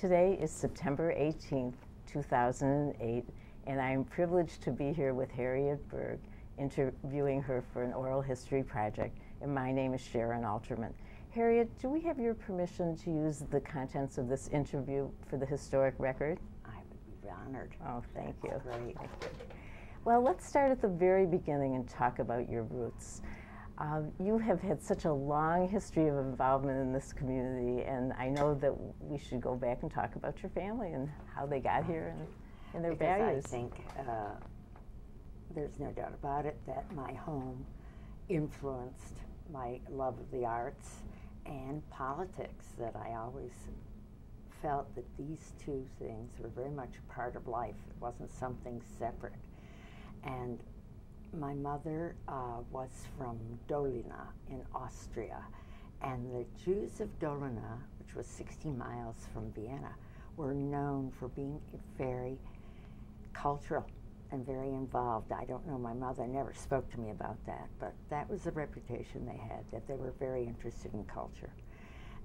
Today is September 18th, 2008, and I am privileged to be here with Harriet Berg, interviewing her for an oral history project, and my name is Sharon Alterman. Harriet, do we have your permission to use the contents of this interview for the historic record? I would be honored. Oh, thank you. Great. Well, let's start at the very beginning and talk about your roots. Uh, you have had such a long history of involvement in this community, and I know that we should go back and talk about your family and how they got here and, and their because values. I think uh, there's no doubt about it that my home influenced my love of the arts and politics, that I always felt that these two things were very much a part of life. It wasn't something separate. And my mother uh, was from Dolina in Austria, and the Jews of Dolina, which was 60 miles from Vienna, were known for being very cultural and very involved. I don't know, my mother never spoke to me about that, but that was the reputation they had, that they were very interested in culture.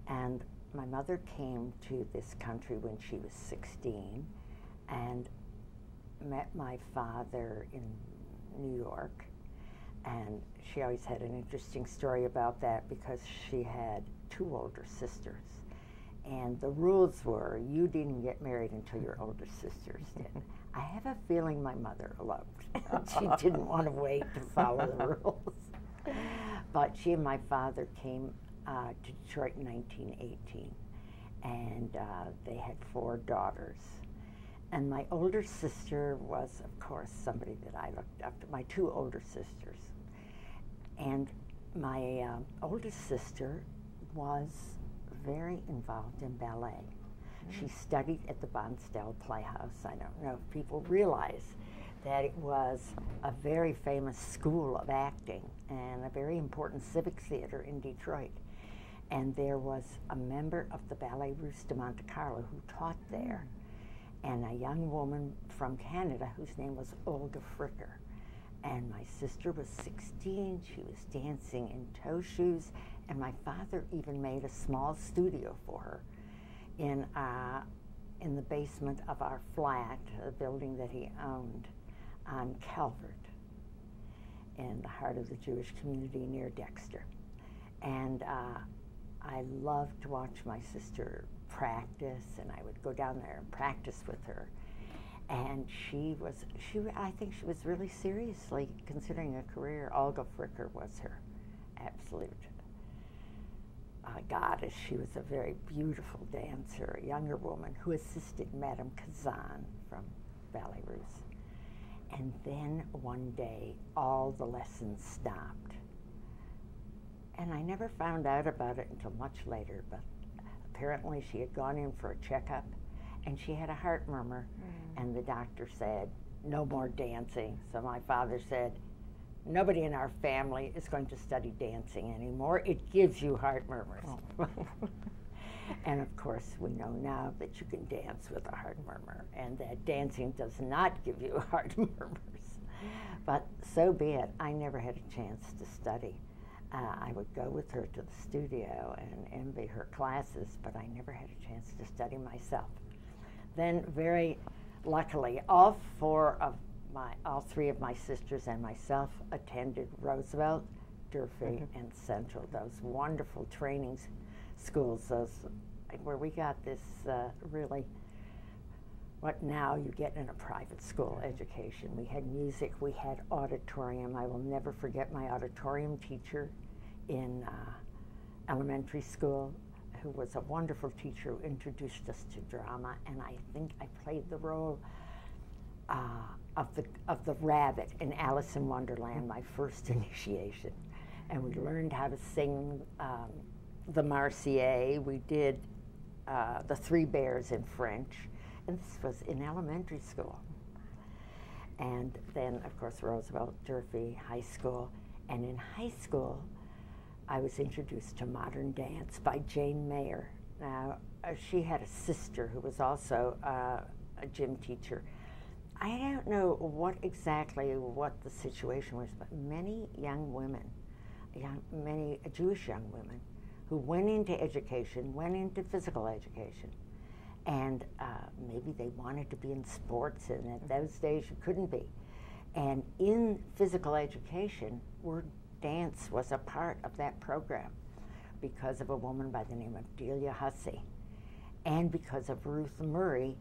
And my mother came to this country when she was 16 and met my father in New York. And she always had an interesting story about that because she had two older sisters. And the rules were you didn't get married until your older sisters did. I have a feeling my mother eloped. she didn't want to wait to follow the rules. But she and my father came uh, to Detroit in 1918, and uh, they had four daughters. And my older sister was, of course, somebody that I looked up to, my two older sisters. And my uh, oldest sister was very involved in ballet. She studied at the Bonstelle Playhouse. I don't know if people realize that it was a very famous school of acting and a very important civic theater in Detroit. And there was a member of the Ballet Russe de Monte Carlo who taught there, and a young woman from Canada whose name was Olga Fricker. And my sister was 16, she was dancing in toe shoes, and my father even made a small studio for her in, uh, in the basement of our flat, a building that he owned on Calvert in the heart of the Jewish community near Dexter. And uh, I loved to watch my sister practice, and I would go down there and practice with her. And she was, she, I think she was really seriously considering a career. Olga Fricker was her absolute uh, goddess. She was a very beautiful dancer, a younger woman who assisted Madame Kazan from Ballet Russe. And then one day, all the lessons stopped. And I never found out about it until much later, but apparently she had gone in for a checkup and she had a heart murmur. Mm. And the doctor said, no more dancing. So my father said, nobody in our family is going to study dancing anymore. It gives you heart murmurs. Oh. and of course, we know now that you can dance with a heart murmur and that dancing does not give you heart murmurs. But so be it. I never had a chance to study. Uh, I would go with her to the studio and envy her classes, but I never had a chance to study myself. Then, very luckily, all four of my, all three of my sisters and myself attended Roosevelt, Durfee, mm-hmm. and Central, those wonderful training schools, those where we got this uh, really what now you get in a private school education. We had music, we had auditorium. I will never forget my auditorium teacher in uh, elementary school, who was a wonderful teacher who introduced us to drama, and I think I played the role uh, of the of the rabbit in Alice in Wonderland, my first initiation, and we learned how to sing um, the Marseillaise. We did uh, the Three Bears in French, and this was in elementary school. And then, of course, Roosevelt Durfee High School, and in high school, I was introduced to modern dance by Jane Mayer. Now, uh, she had a sister who was also uh, a gym teacher I don't know what exactly what the situation was, but many young women, young, many Jewish young women, who went into education, went into physical education, And uh, maybe they wanted to be in sports, and at those days you couldn't be. And in physical education, word dance was a part of that program because of a woman by the name of Delia Hussey and because of Ruth Murray,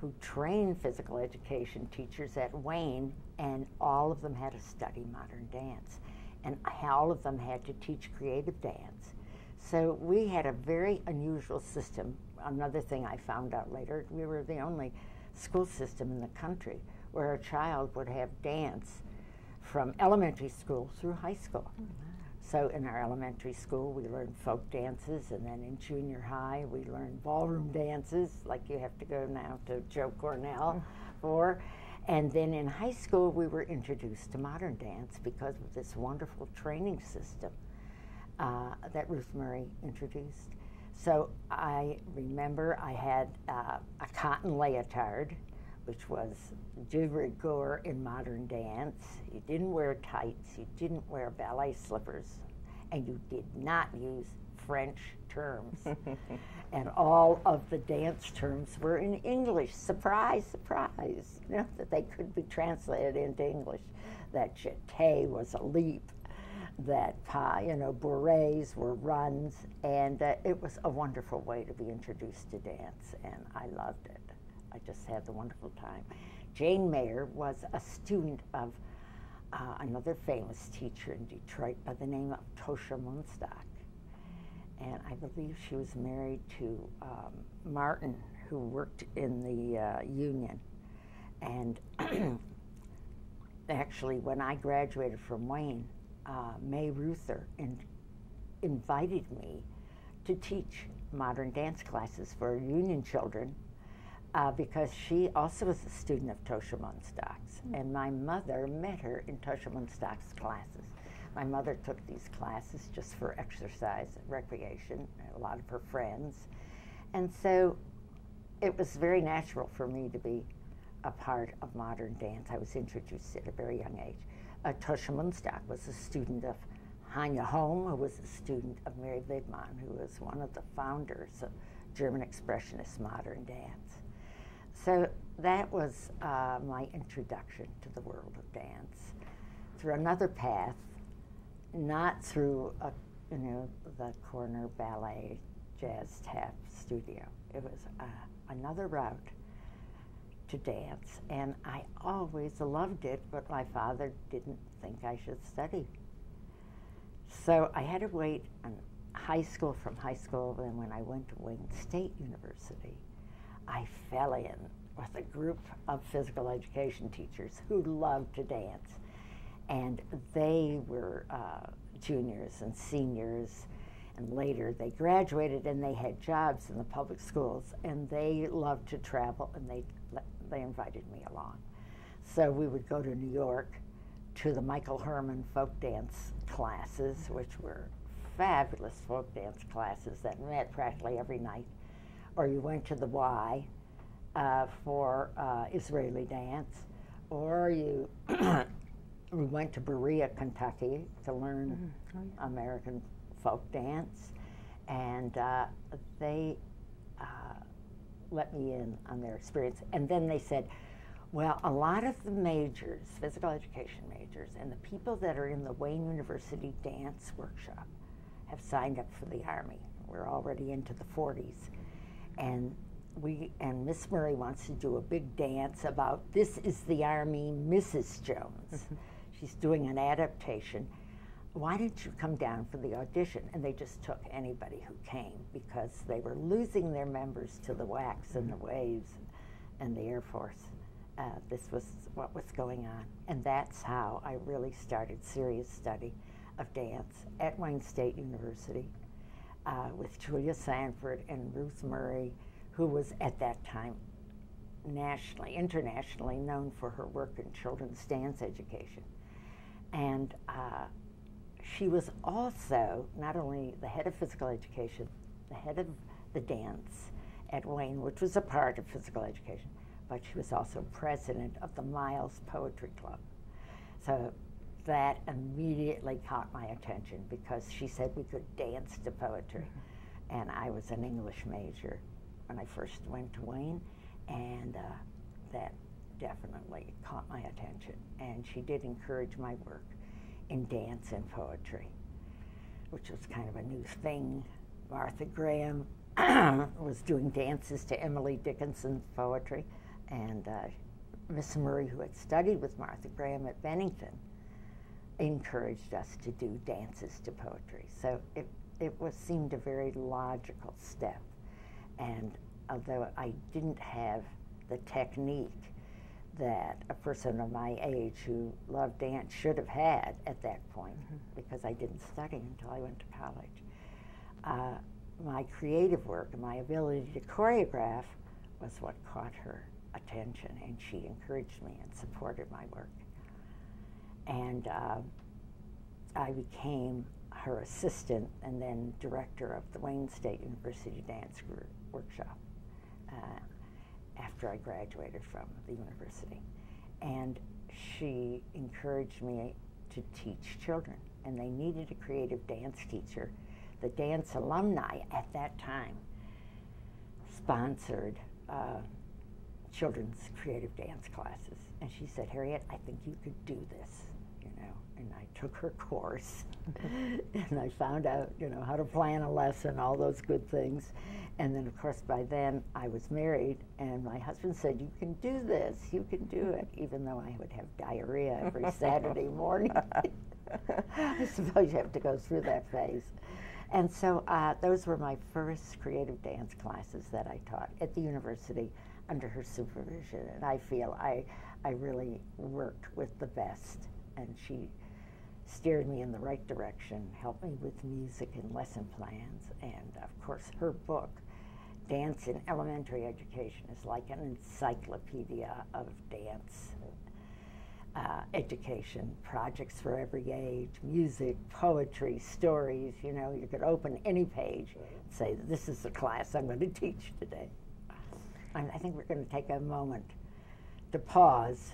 who trained physical education teachers at Wayne, and all of them had to study modern dance. And all of them had to teach creative dance. So we had a very unusual system. Another thing I found out later, we were the only school system in the country where a child would have dance from elementary school through high school. Mm -hmm. So in our elementary school, we learned folk dances, and then in junior high, we learned ballroom dances, like you have to go now to Joe Cornell mm-hmm. for. And then in high school, we were introduced to modern dance because of this wonderful training system uh, that Ruth Murray introduced. So I remember I had uh, a cotton leotard, which was de rigueur in modern dance. You didn't wear tights, you didn't wear ballet slippers, and you did not use French terms. and all of the dance terms were in English. Surprise, surprise. You know, that they could be translated into English. That jeté was a leap, that, you know, bourrées were runs, and uh, it was a wonderful way to be introduced to dance, and I loved it. I just had the wonderful time. Jane Mayer was a student of uh, another famous teacher in Detroit by the name of Tosha Munstock. And I believe she was married to um, Martin, who worked in the uh, union. And actually, when I graduated from Wayne, uh, May Reuther in, invited me to teach modern dance classes for union children uh, because she also was a student of Tosha Munstock's. Mm -hmm. And my mother met her in Tosha Munstock's classes. My mother took these classes just for exercise, recreation, a lot of her friends. And so it was very natural for me to be a part of modern dance. I was introduced at a very young age. Uh, Tosha Munstock was a student of Hanya Holm, who was a student of Mary Wigman, who was one of the founders of German Expressionist modern dance. So that was uh, my introduction to the world of dance. Through another path, not through a, you know the corner ballet jazz tap studio. It was uh, another route to dance, and I always loved it, but my father didn't think I should study. So I had to wait on high school from high school, and when I went to Wayne State University, I fell in with a group of physical education teachers who loved to dance. And they were uh, juniors and seniors, and later they graduated and they had jobs in the public schools, and they loved to travel, and they, they invited me along. So we would go to New York to the Michael Herman folk dance classes, which were fabulous folk dance classes that met practically every night. Or you went to the Y, uh, for uh, Israeli dance, or you we went to Berea, Kentucky to learn mm -hmm. American folk dance, and uh, they uh, let me in on their experience. And then they said, well, a lot of the majors, physical education majors, and the people that are in the Wayne University Dance Workshop have signed up for the Army. We're already into the 40s. And we and Miss Murray wants to do a big dance about this is the Army, Mrs. Jones. Mm-hmm. She's doing an adaptation. Why didn't you come down for the audition? And they just took anybody who came because they were losing their members to the WACs and the mm-hmm. Waves and the Air Force. Uh, this was what was going on. And that's how I really started serious study of dance at Wayne State University uh, with Julia Sanford and Ruth Murray who was at that time nationally, internationally known for her work in children's dance education. And uh, she was also not only the head of physical education, the head of the dance at Wayne, which was a part of physical education, but she was also president of the Miles Poetry Club. So that immediately caught my attention because she said we could dance to poetry. Mm -hmm. And I was an English major when I first went to Wayne, and uh, that definitely caught my attention. And she did encourage my work in dance and poetry, which was kind of a new thing. Martha Graham was doing dances to Emily Dickinson's poetry, and uh, Miss Murray, who had studied with Martha Graham at Bennington, encouraged us to do dances to poetry. So it, it was seemed a very logical step. And although I didn't have the technique that a person of my age who loved dance should have had at that point, mm-hmm. because I didn't study until I went to college. Uh, my creative work and my ability to choreograph was what caught her attention, and she encouraged me and supported my work. And uh, I became her assistant and then director of the Wayne State University Dance Group Workshop uh, after I graduated from the university. And she encouraged me to teach children, and they needed a creative dance teacher. The dance alumni at that time sponsored uh, children's creative dance classes. And she said, Harriet, I think you could do this. And I took her course and I found out, you know, how to plan a lesson, all those good things. And then, of course, by then I was married, and my husband said, You can do this, you can do it, even though I would have diarrhea every Saturday morning. I suppose you have to go through that phase. And so uh, those were my first creative dance classes that I taught at the university under her supervision. And I feel I, I really worked with the best, and she steered me in the right direction, helped me with music and lesson plans, and of course, her book, Dance in Elementary Education, is like an encyclopedia of dance. Uh, education, projects for every age, music, poetry, stories. You know, you could open any page and say, This is the class I'm going to teach today. And I think we're going to take a moment to pause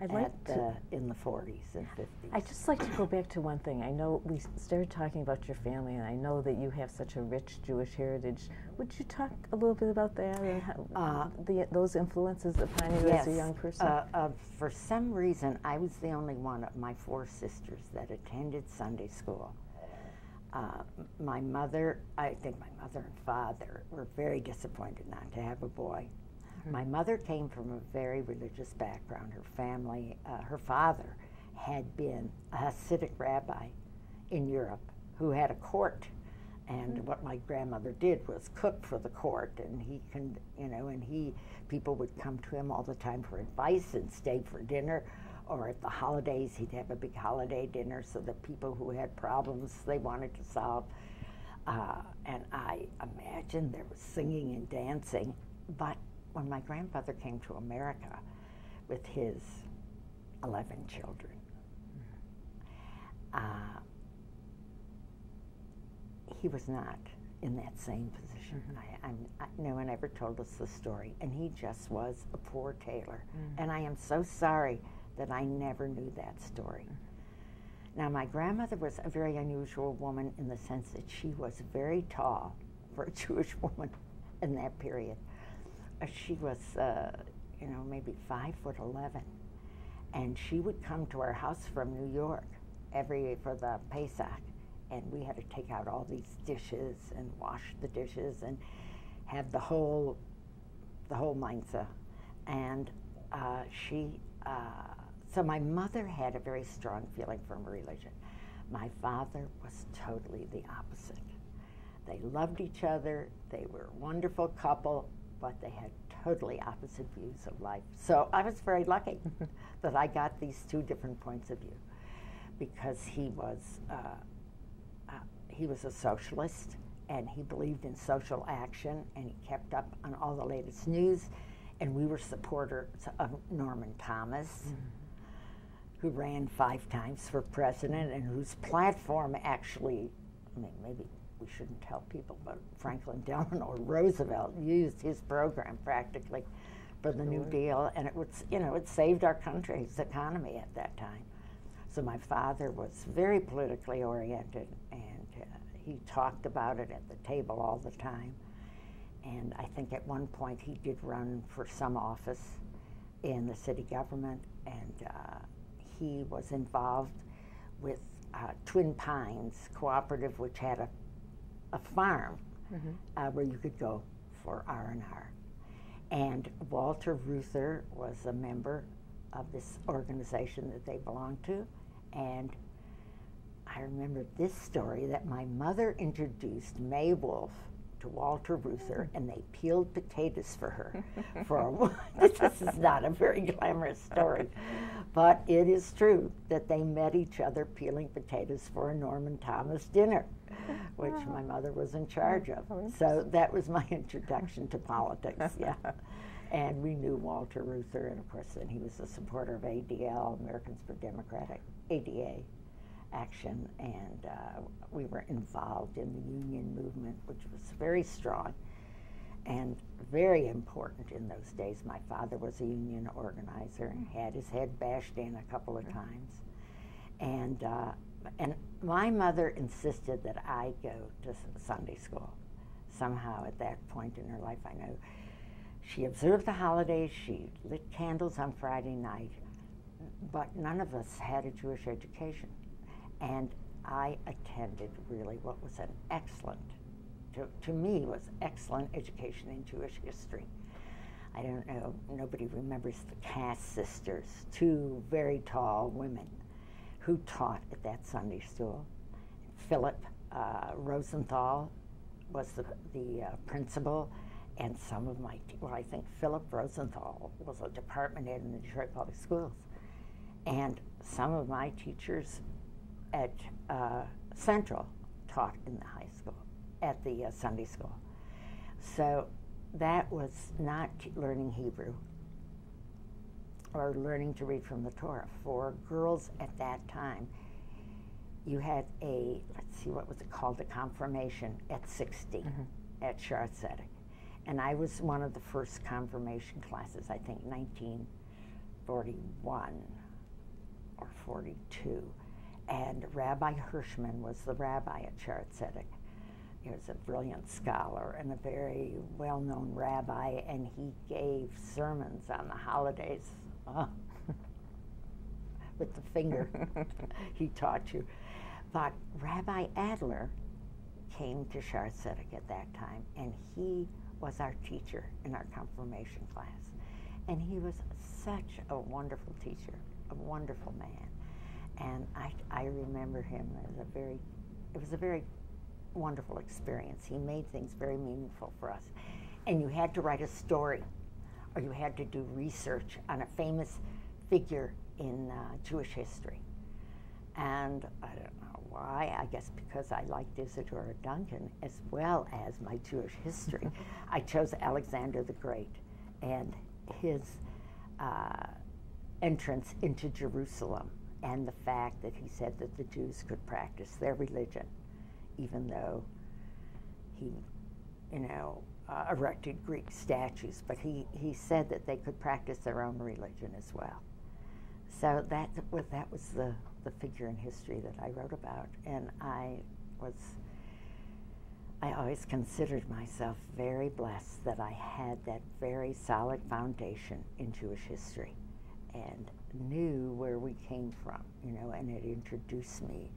I'd like at, to, uh, in the 40s and 50s. I'd just like to go back to one thing. I know we started talking about your family, and I know that you have such a rich Jewish heritage. Would you talk a little bit about that and how, uh, the, those influences upon you yes, as a young person? Uh, uh, for some reason, I was the only one of my four sisters that attended Sunday school. Uh, my mother, I think my mother and father were very disappointed not to have a boy. Mm-hmm. My mother came from a very religious background. Her family, uh, her father had been a Hasidic rabbi in Europe who had a court. And mm-hmm. what my grandmother did was cook for the court, and he can, you know, and he, people would come to him all the time for advice and stay for dinner or at the holidays, he'd have a big holiday dinner so that people who had problems they wanted to solve. Uh, and I imagine there was singing and dancing. But when my grandfather came to America with his 11 children, uh, he was not in that same position. Mm-hmm. I, I, no one ever told us the story, and he just was a poor tailor. Mm-hmm. And I am so sorry that I never knew that story. Now, my grandmother was a very unusual woman in the sense that she was very tall for a Jewish woman in that period. Uh, she was, uh, you know, maybe five foot eleven, and she would come to our house from New York every for the Pesach, and we had to take out all these dishes and wash the dishes and have the whole, the whole mindset. And uh, she. Uh, so my mother had a very strong feeling for religion. My father was totally the opposite. They loved each other, they were a wonderful couple, but they had totally opposite views of life. So I was very lucky that I got these two different points of view because he was uh, uh, he was a socialist and he believed in social action and he kept up on all the latest news and we were supporters of Norman Thomas. Mm-hmm who ran five times for president and whose platform actually, I mean, maybe we shouldn't tell people, but Franklin Delano Roosevelt used his program practically for the New Deal, and it was, you know, it saved our country's economy at that time. So my father was very politically oriented, and uh, he talked about it at the table all the time. and I think at one point he did run for some office in the city government, and uh, he was involved with uh, Twin Pines Cooperative, which had a, a farm mm-hmm. uh, where you could go for R and R. And Walter Reuther was a member of this organization that they belonged to, and I remember this story that my mother introduced May Wolf to Walter Reuther, and they peeled potatoes for her. for a, this is not a very glamorous story, but it is true that they met each other peeling potatoes for a Norman Thomas dinner, which my mother was in charge of. Oh, so that was my introduction to politics. Yeah. And we knew Walter Reuther, and of course, then he was a supporter of ADL, Americans for Democratic, ADA action, and uh, we were involved in the union movement, which was very strong and very important in those days. My father was a union organizer and had his head bashed in a couple of times, and uh, and my mother insisted that I go to Sunday school. Somehow, at that point in her life, I know she observed the holidays. She lit candles on Friday night, but none of us had a Jewish education. And I attended really what was an excellent, to, to me, was excellent education in Jewish history. I don't know, nobody remembers the Cass sisters, two very tall women who taught at that Sunday school. Philip uh, Rosenthal was the, the uh, principal, and some of my, well, I think Philip Rosenthal was a department head in the Detroit Public Schools. And some of my teachers at uh, Central taught in the high school, at the uh, Sunday school. So that was not learning Hebrew or learning to read from the Torah. For girls at that time, you had a, let's see, what was it called, a confirmation at 60 mm-hmm. at Shaare Zedek. And I was one of the first confirmation classes, I think 1941 or 42 and Rabbi Hershman was the rabbi at Shaare Zedek. He was a brilliant scholar and a very well known rabbi, and he gave sermons on the holidays. Oh. With the finger, he taught you. But Rabbi Adler came to Shaare Zedek at that time, and he was our teacher in our confirmation class. And he was such a wonderful teacher, a wonderful man and I, I remember him as a very, it was a very wonderful experience. He made things very meaningful for us. And you had to write a story or you had to do research on a famous figure in uh, Jewish history. And I don't know why, I guess because I liked Isadora Duncan as well as my Jewish history. I chose Alexander the Great and his uh, entrance into Jerusalem and the fact that he said that the Jews could practice their religion, even though he, you know, uh, erected Greek statues, but he, he said that they could practice their own religion as well. So that, that was the, the figure in history that I wrote about, and I was, I always considered myself very blessed that I had that very solid foundation in Jewish history. And knew where we came from, you know, and it introduced me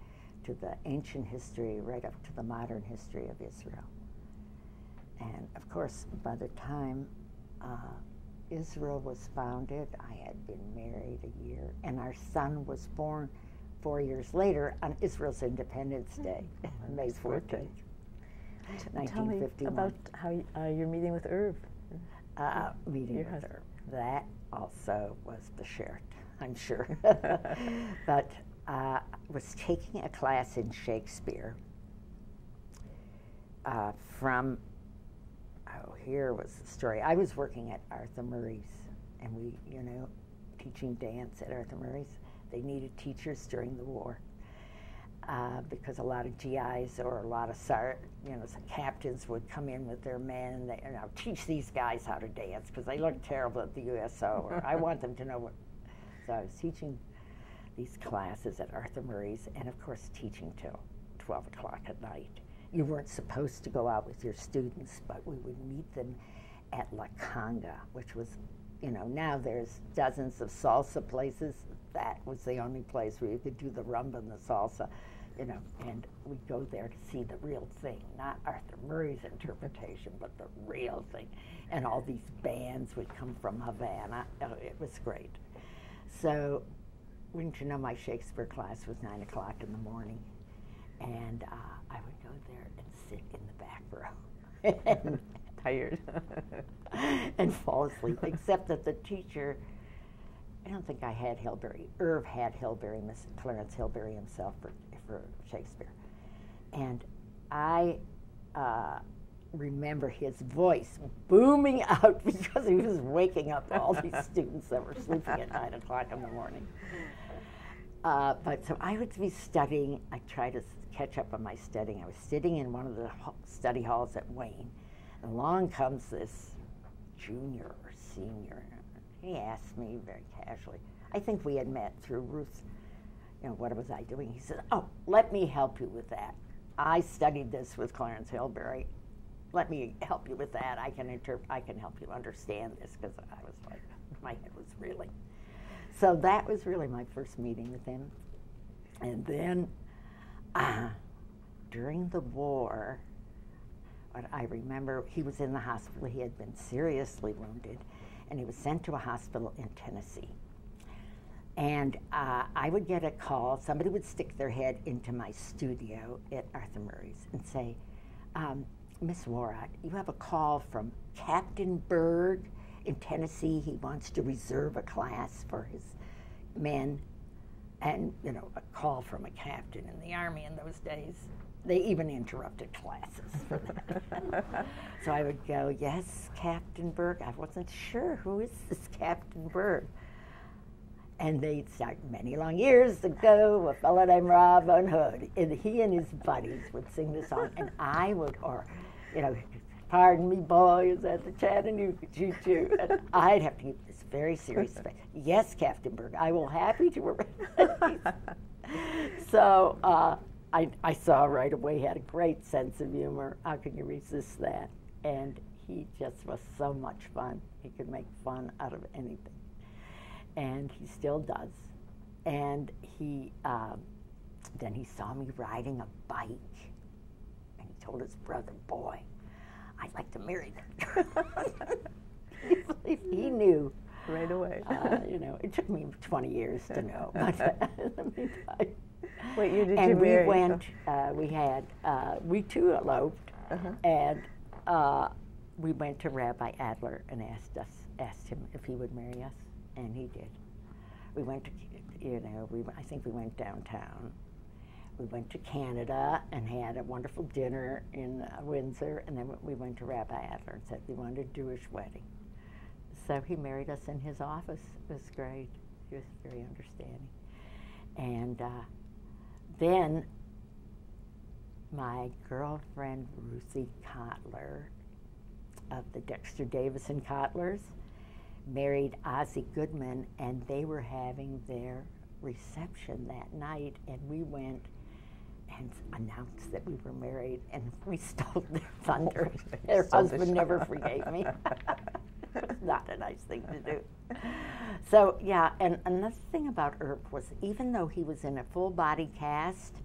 to the ancient history right up to the modern history of Israel. And of course, by the time uh, Israel was founded, I had been married a year, and our son was born four years later on Israel's Independence Day, oh, May 14th. Tell me about how uh, you're meeting with Irv. Uh, meeting Your with Irv. That also was the shirt, I'm sure. but uh, was taking a class in Shakespeare uh, from, oh, here was the story. I was working at Arthur Murray's, and we, you know, teaching dance at Arthur Murray's. They needed teachers during the war. Uh, because a lot of GIs or a lot of sar- you know some captains would come in with their men and they you know teach these guys how to dance because they look terrible at the USO or I want them to know what so I was teaching these classes at Arthur Murray's and, of course, teaching till 12 o'clock at night. You weren't supposed to go out with your students, but we would meet them at La Conga, which was, you know, now there's dozens of salsa places. That was the only place where you could do the rumba and the salsa, you know, and we'd go there to see the real thing, not Arthur Murray's interpretation, but the real thing. And all these bands would come from Havana. Oh, it was great. So, wouldn't you know, my Shakespeare class was nine o'clock in the morning, and uh, I would go there and sit in the back row. Tired. and fall asleep, except that the teacher, I don't think I had Hilberry. Irv had Hilberry, Miss Clarence Hilberry himself for, for Shakespeare. And I uh, remember his voice booming out because he was waking up all these students that were sleeping at 9 o'clock in the morning. Uh, but so I would be studying. I tried to catch up on my studying. I was sitting in one of the study halls at Wayne. And along comes this junior or senior. He asked me very casually. I think we had met through Ruth. You know, what was I doing? He said, "Oh, let me help you with that. I studied this with Clarence Hilberry. Let me help you with that. I can interpret. I can help you understand this because I was like, my head was reeling." So that was really my first meeting with him. And then uh, during the war, what I remember, he was in the hospital. He had been seriously wounded, and he was sent to a hospital in Tennessee. And uh, I would get a call, somebody would stick their head into my studio at Arthur Murray's and say, um, Miss Warrott, you have a call from Captain Berg in Tennessee. He wants to reserve a class for his men. And, you know, a call from a captain in the Army in those days. They even interrupted classes for that. so I would go, Yes, Captain Berg. I wasn't sure. Who is this Captain Berg? And they'd start many long years ago, a fellow named Robin Hood. And he and his buddies would sing the song, and I would, or, you know, pardon me, boys, at the Chattanooga choo choo. And I'd have to keep very serious face. Yes, Captain Berg, I will happy to. so uh, I, I saw right away he had a great sense of humor. How can you resist that? And he just was so much fun. He could make fun out of anything. And he still does. And he, um, then he saw me riding a bike. And he told his brother, boy, I'd like to marry that girl. he knew. Right away. uh, you know, it took me 20 years to know. But Wait, you did and you we marry? went. Uh, we had. Uh, we too eloped, Uh-huh. and uh, we went to Rabbi Adler and asked us, asked him if he would marry us, and he did. We went to, you know, we. I think we went downtown. We went to Canada and had a wonderful dinner in uh, Windsor, and then we went to Rabbi Adler and said we wanted a Jewish wedding. So he married us in his office. It was great. He was very understanding. And uh, then my girlfriend Ruthie Kotler of the Dexter Davison Kotlers married Ozzie Goodman, and they were having their reception that night, and we went and announced that we were married, and we stole their thunder. their husband never forgave me. it's not a nice thing to do. So yeah, and another thing about Irv was even though he was in a full body cast,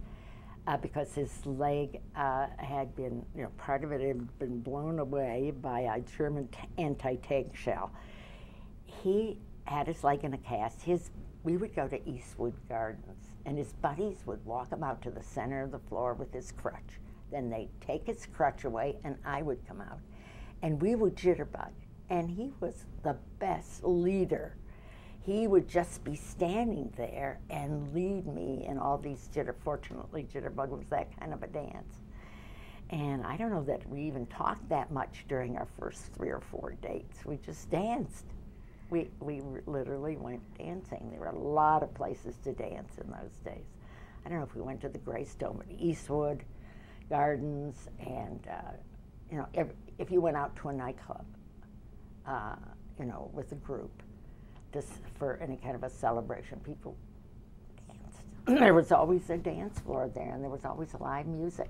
uh, because his leg uh, had been, you know, part of it had been blown away by a German t- anti-tank shell. He had his leg in a cast. His we would go to Eastwood Gardens, and his buddies would walk him out to the center of the floor with his crutch. Then they'd take his crutch away, and I would come out, and we would jitterbug. And he was the best leader he would just be standing there and lead me in all these jitter. Fortunately, jitterbug was that kind of a dance. And I don't know that we even talked that much during our first three or four dates. We just danced. We, we literally went dancing. There were a lot of places to dance in those days. I don't know if we went to the Greystone, but Eastwood Gardens, and uh, you know, if you went out to a nightclub, uh, you know, with a group, just for any kind of a celebration, people danced. there was always a dance floor there, and there was always live music.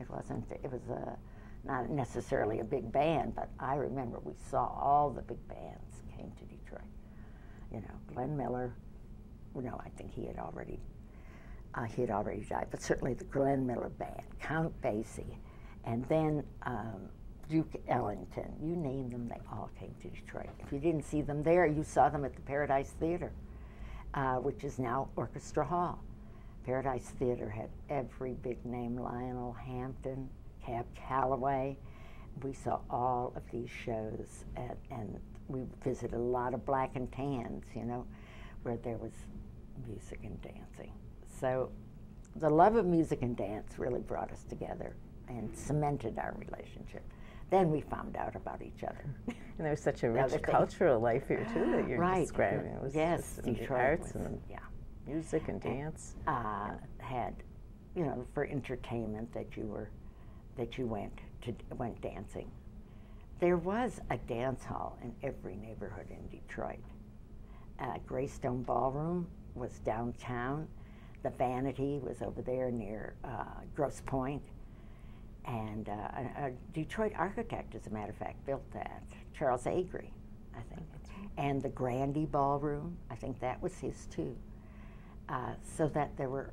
It wasn't. It was a not necessarily a big band, but I remember we saw all the big bands came to Detroit. You know, Glenn Miller. No, I think he had already uh, he had already died, but certainly the Glenn Miller Band, Count Basie, and then um, Duke Ellington. You name them, they all came to Detroit. If you didn't see them there, you saw them at the Paradise Theater, uh, which is now Orchestra Hall. Paradise Theater had every big name Lionel Hampton, Cab Calloway. We saw all of these shows, at, and we visited a lot of black and tans, you know, where there was music and dancing. So the love of music and dance really brought us together and cemented our relationship. Then we found out about each other. And there's such a rich cultural life here too that you're right. describing. It was yes, the arts was, and yeah. music and dance. Uh, had, you know, for entertainment that you were, that you went to went dancing. There was a dance hall in every neighborhood in Detroit. Uh, Greystone Ballroom was downtown. The Vanity was over there near uh, Grosse Pointe. And uh, a, a, Detroit architect, as a matter of fact, built that. Charles Agree, I think. Right. And the Grande Ballroom, I think that was his too. Uh, so that there were,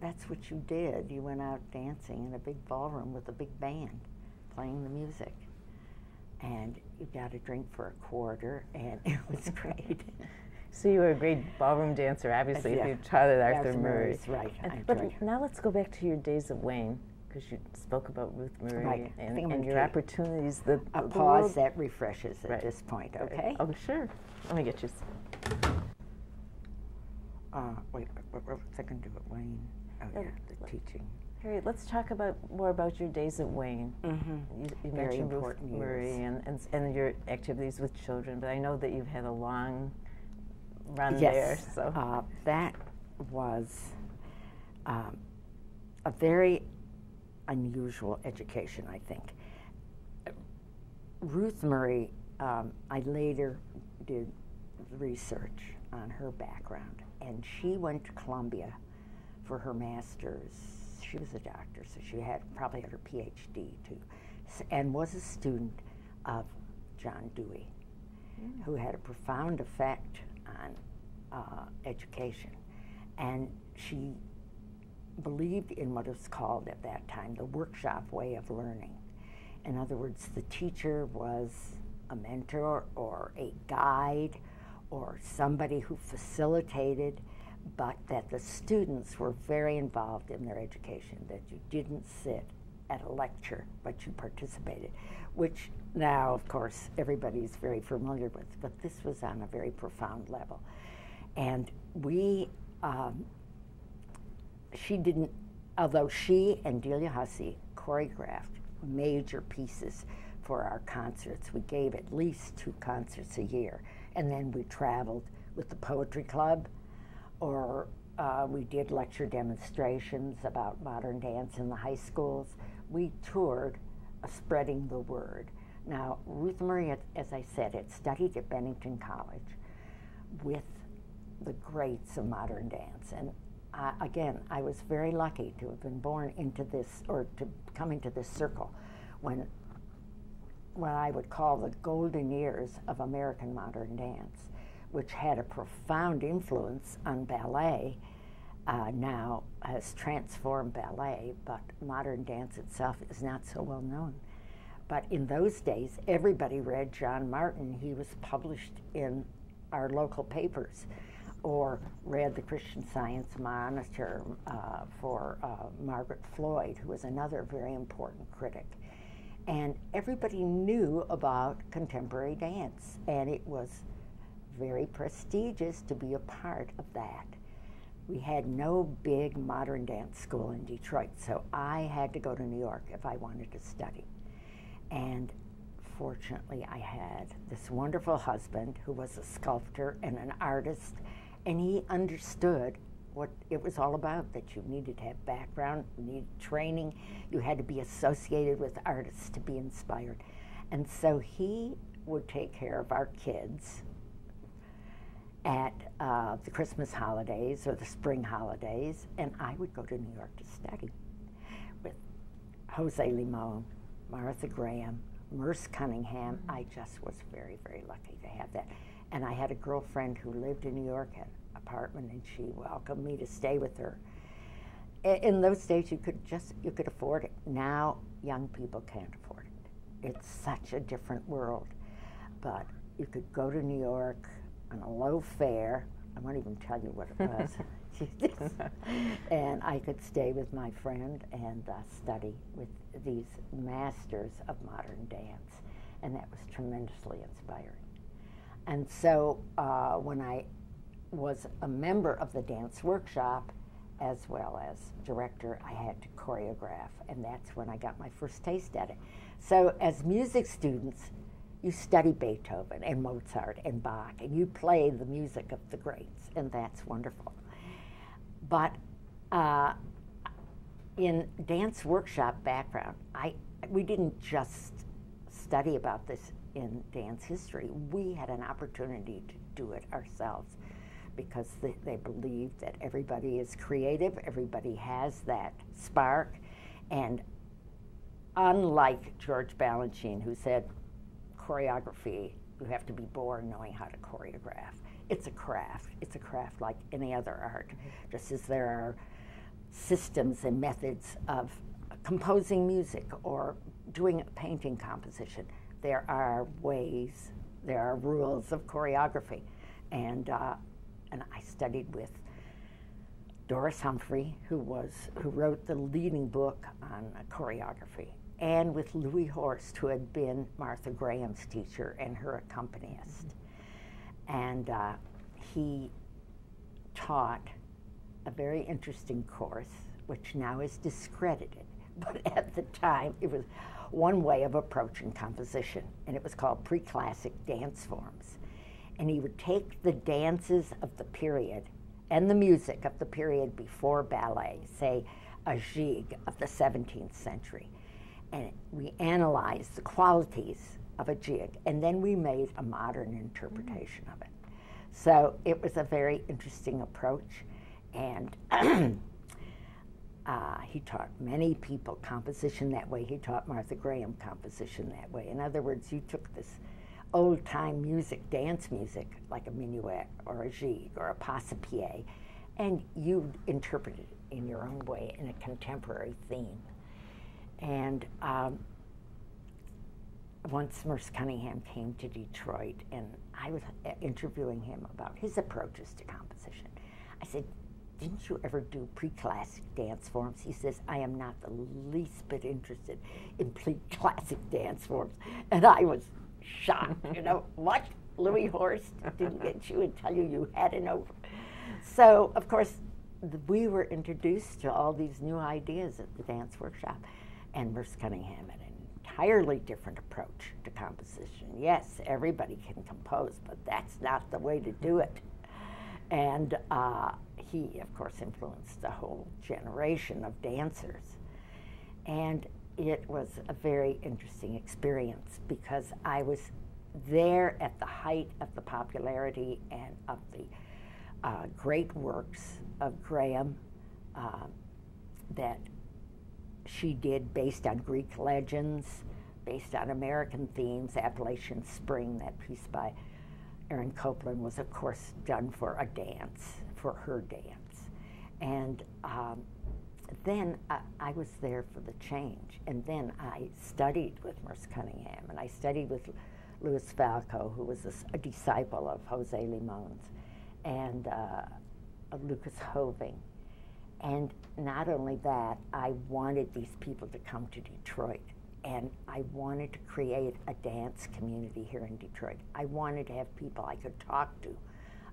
that's what you did. You went out dancing in a big ballroom with a big band playing the music. And you got a drink for a quarter, and it was great. So you were a great ballroom dancer, obviously, yeah. if you taught at Arthur, Arthur Murray. Right. And, but now let's go back to your days of Wayne because you spoke about Ruth Murray right. and, and your opportunities. The, a the pause world. that refreshes at right. this point, okay? Oh, sure. Let me get you. Uh, wait, what, what was I going to do at Wayne? Oh, yeah, the teaching. Harriet, let's talk about more about your days at Wayne. Mm-hmm. You, you Very mentioned Ruth Murray and, and, and your activities with children, but I know that you've had a long run yes. there. So uh, that was um, a very unusual education, I think. Ruth Murray, um, I later did research on her background, and she went to Columbia for her master's. She was a doctor, so she had probably had her PhD too, and was a student of John Dewey, mm. who had a profound effect on uh, education. And she believed in what was called at that time the workshop way of learning. In other words, the teacher was a mentor or a guide or somebody who facilitated, but that the students were very involved in their education, that you didn't sit at a lecture, but you participated, which now, of course, everybody's very familiar with, but this was on a very profound level. And we, um, she didn't, although she and Delia Hussey choreographed major pieces for our concerts. We gave at least two concerts a year. And then we traveled with the Poetry Club, or uh, we did lecture demonstrations about modern dance in the high schools. We toured uh, spreading the word. Now, Ruth Murray, as I said, had studied at Bennington College with the greats of modern dance. And I, again, I was very lucky to have been born into this, or to come into this circle when, what I would call the golden years of American modern dance, which had a profound influence on ballet. Uh, now has transformed ballet, but modern dance itself is not so well known. But in those days, everybody read John Martin. He was published in our local papers or read the Christian Science Monitor uh, for uh, Margaret Lloyd, who was another very important critic. And everybody knew about contemporary dance, and it was very prestigious to be a part of that. We had no big modern dance school in Detroit, so I had to go to New York if I wanted to study. And fortunately, I had this wonderful husband who was a sculptor and an artist and he understood what it was all about that you needed to have background, you needed training, you had to be associated with artists to be inspired. And so he would take care of our kids at uh, the Christmas holidays or the spring holidays, and I would go to New York to study with Jose Limon, Martha Graham, Merce Cunningham. Mm-hmm. I just was very, very lucky to have that. And I had a girlfriend who lived in New York, had an apartment, and she welcomed me to stay with her. In those days, you could just you could afford it. Now, young people can't afford it. It's such a different world. But you could go to New York on a low fare. I won't even tell you what it was. and I could stay with my friend and uh, study with these masters of modern dance, and that was tremendously inspiring. And so uh, when I was a member of the dance workshop, as well as director, I had to choreograph, and that's when I got my first taste at it. So, as music students, you study Beethoven and Mozart and Bach, and you play the music of the greats, and that's wonderful. But uh, in dance workshop background, I we didn't just study about this in dance history. We had an opportunity to do it ourselves because they, they believe that everybody is creative, everybody has that spark, and unlike George Balanchine, who said choreography, you have to be born knowing how to choreograph it's a craft. It's a craft like any other art, just as there are systems and methods of composing music or doing a painting composition. There are ways, there are rules of choreography. And, uh, and I studied with Doris Humphrey, who, was, who wrote the leading book on choreography, and with Louis Horst, who had been Martha Graham's teacher and her accompanist. And uh, he taught a very interesting course, which now is discredited. But at the time, it was one way of approaching composition, and it was called pre-classic dance forms. And he would take the dances of the period and the music of the period before ballet, say a gigue of the 17th century, and we analyzed the qualities of a jig, and then we made a modern interpretation of it. So it was a very interesting approach, and uh, he taught many people composition that way. He taught Martha Graham composition that way. In other words, you took this old time music, dance music, like a minuet or a gigue or a pas pied, and you interpret it in your own way in a contemporary theme. And um, once Merce Cunningham came to Detroit, and I was uh, interviewing him about his approaches to composition. I said, didn't you ever do pre-classic dance forms? He says, I am not the least bit interested in pre-classic dance forms. And I was shocked, you know, what? Louis Horst didn't get you and tell you you had an over. So, of course, we were introduced to all these new ideas at the dance workshop. And Merce Cunningham had entirely different approach to composition. Yes, everybody can compose, but that's not the way to do it. And uh, he, of course, influenced a whole generation of dancers. And it was a very interesting experience because I was there at the height of the popularity and of the uh, great works of Graham uh, that she did based on Greek legends, based on American themes. Appalachian Spring, that piece by Aaron Copland, was of course done for a dance, for her dance. And um, then I, I, was there for the change. And then I studied with Merce Cunningham, and I studied with Louis Falco, who was a, a disciple of Jose Limon's, and uh, Lucas Hoving. And not only that, I wanted these people to come to Detroit. And I wanted to create a dance community here in Detroit. I wanted to have people I could talk to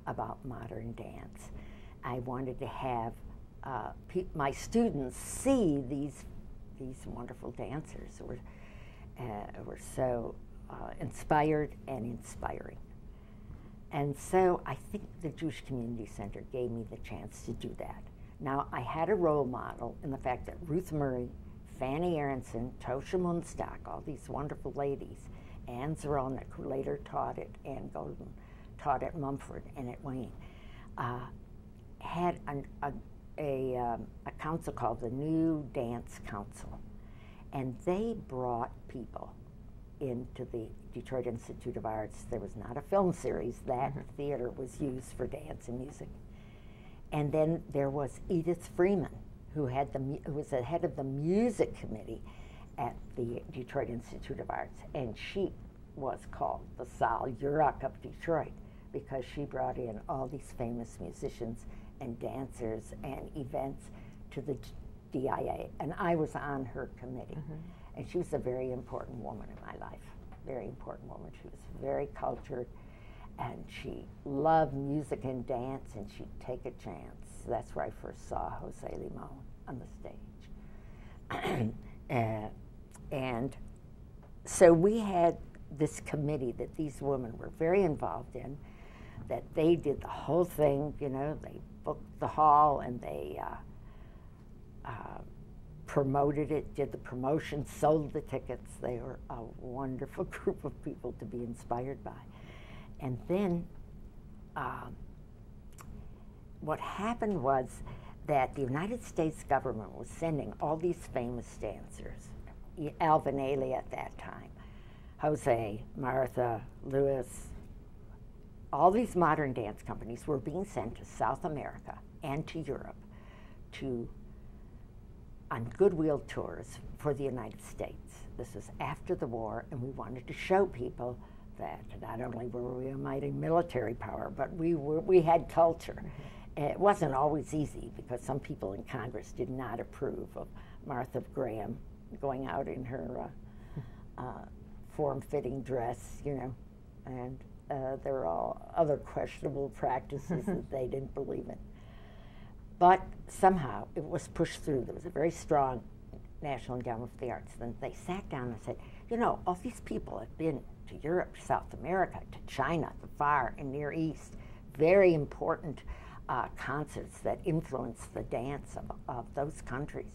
about modern dance. I wanted to have uh, my students see these, these wonderful dancers were, uh, were so uh, inspired and inspiring. And so I think the Jewish Community Center gave me the chance to do that. Now, I had a role model in the fact that Ruth Murray, Fanny Aronson, Tosha Munstock, all these wonderful ladies, Ann Zeronic, who later taught at Ann Golden, taught at Mumford and at Wayne, uh, had an, a, a, um, a council called the New Dance Council. And they brought people into the Detroit Institute of Arts. There was not a film series. That mm-hmm. theater was used for dance and music. And then there was Edith Freeman, who had the who was the head of the music committee at the Detroit Institute of Arts, and she was called the Sol Hurok of Detroit because she brought in all these famous musicians and dancers and events to the DIA, and I was on her committee. Mm-hmm. And she was a very important woman in my life, very important woman. She was very cultured, and she loved music and dance, and she'd take a chance. That's where I first saw Jose Limon on the stage. uh, and so we had this committee that these women were very involved in, that they did the whole thing, you know, they booked the hall and they uh, uh, promoted it, did the promotion, sold the tickets. They were a wonderful group of people to be inspired by. And then um, what happened was that the United States government was sending all these famous dancers, Alvin Ailey at that time, Jose, Martha, Louis, all these modern dance companies were being sent to South America and to Europe to on goodwill tours for the United States. This was after the war, and we wanted to show people that not only were we a mighty military power, but we were we had culture. Mm-hmm. It wasn't always easy because some people in Congress did not approve of Martha Graham going out in her uh, uh, form-fitting dress, you know, and uh, there were all other questionable practices that they didn't believe in. But somehow it was pushed through. There was a very strong National Endowment for the Arts. Then they sat down and said, you know, all these people have been to Europe, South America, to China, the Far and Near East, very important uh, concerts that influenced the dance of, of those countries.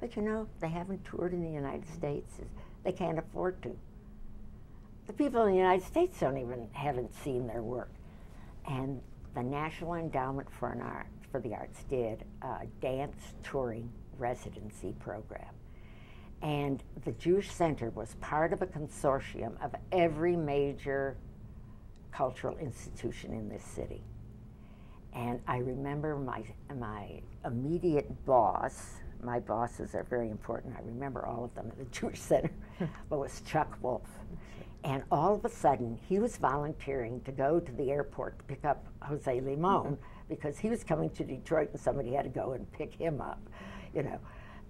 But you know, they haven't toured in the United States. They can't afford to. The people in the United States don't even haven't seen their work. And the National Endowment for an Art for the Arts did a dance touring residency program. And the Jewish Center was part of a consortium of every major cultural institution in this city. And I remember my, my immediate boss, my bosses are very important, I remember all of them at the Jewish Center, but was Chuck Wolf. And all of a sudden, he was volunteering to go to the airport to pick up Jose Limon. Mm-hmm because he was coming to Detroit and somebody had to go and pick him up, you know,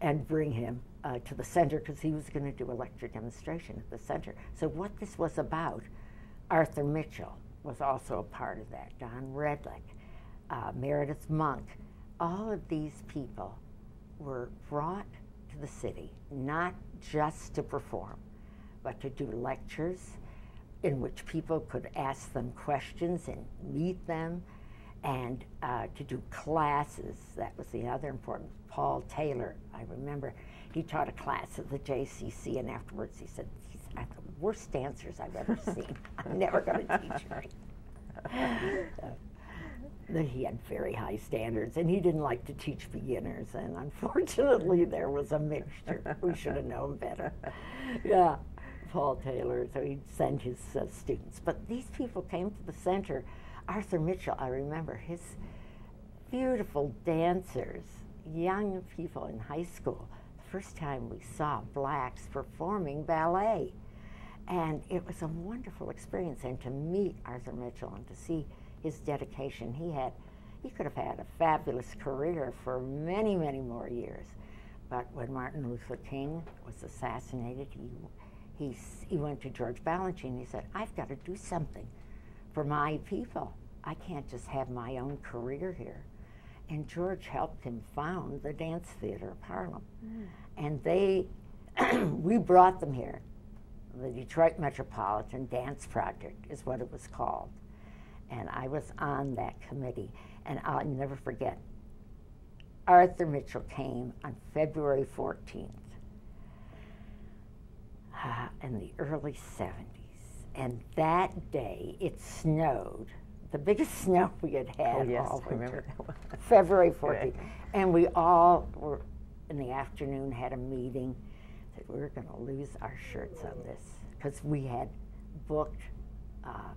and bring him uh, to the center because he was going to do a lecture demonstration at the center. So what this was about, Arthur Mitchell was also a part of that, Don Redlich, uh, Meredith Monk, all of these people were brought to the city not just to perform, but to do lectures in which people could ask them questions and meet them and uh, to do classes. That was the other important. Paul Taylor, I remember, he taught a class at the JCC, and afterwards he said, "He's the worst dancers I've ever seen. I'm never going to teach him." uh, he had very high standards, and he didn't like to teach beginners. And unfortunately, there was a mixture. we should have known better. Yeah, Paul Taylor. So he'd send his uh, students, but these people came to the center Arthur Mitchell, I remember his beautiful dancers, young people in high school. The first time we saw blacks performing ballet. And it was a wonderful experience. And to meet Arthur Mitchell and to see his dedication, he had, he could have had a fabulous career for many, many more years. But when Martin Luther King was assassinated, he, he, he went to George Balanchine and he said, I've got to do something for my people. I can't just have my own career here. And George helped him found the Dance Theater of Harlem. Mm. And they, we brought them here. The Detroit Metropolitan Dance Project is what it was called. And I was on that committee. And I'll never forget, Arthur Mitchell came on February 14th uh, in the early 70s. And that day it snowed, the biggest snow we had had oh, yes, all winter. February 14th. and we all were in the afternoon had a meeting. that we were going to lose our shirts on this because we had booked uh,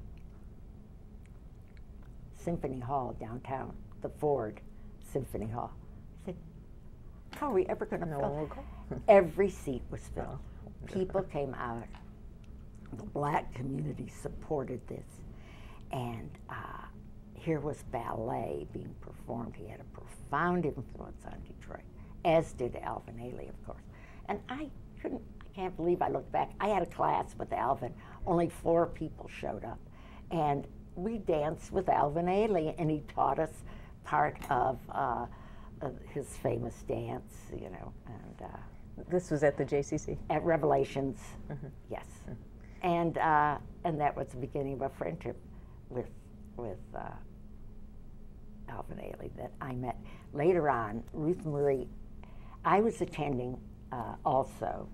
Symphony Hall downtown, the Ford Symphony Hall. I said, How are we ever going to No go. Every seat was filled. People came out. The black community supported this. And uh, here was ballet being performed. He had a profound influence on Detroit, as did Alvin Ailey, of course. And I couldn't, I can't believe I look back. I had a class with Alvin. Only four people showed up. And we danced with Alvin Ailey, and he taught us part of, uh, his famous dance, you know, and uh, This was at the JCC. at Revelations, yes. And, uh, and that was the beginning of a friendship with, with uh, Alvin Ailey that I met. Later on, Ruth Murray, I was attending uh, also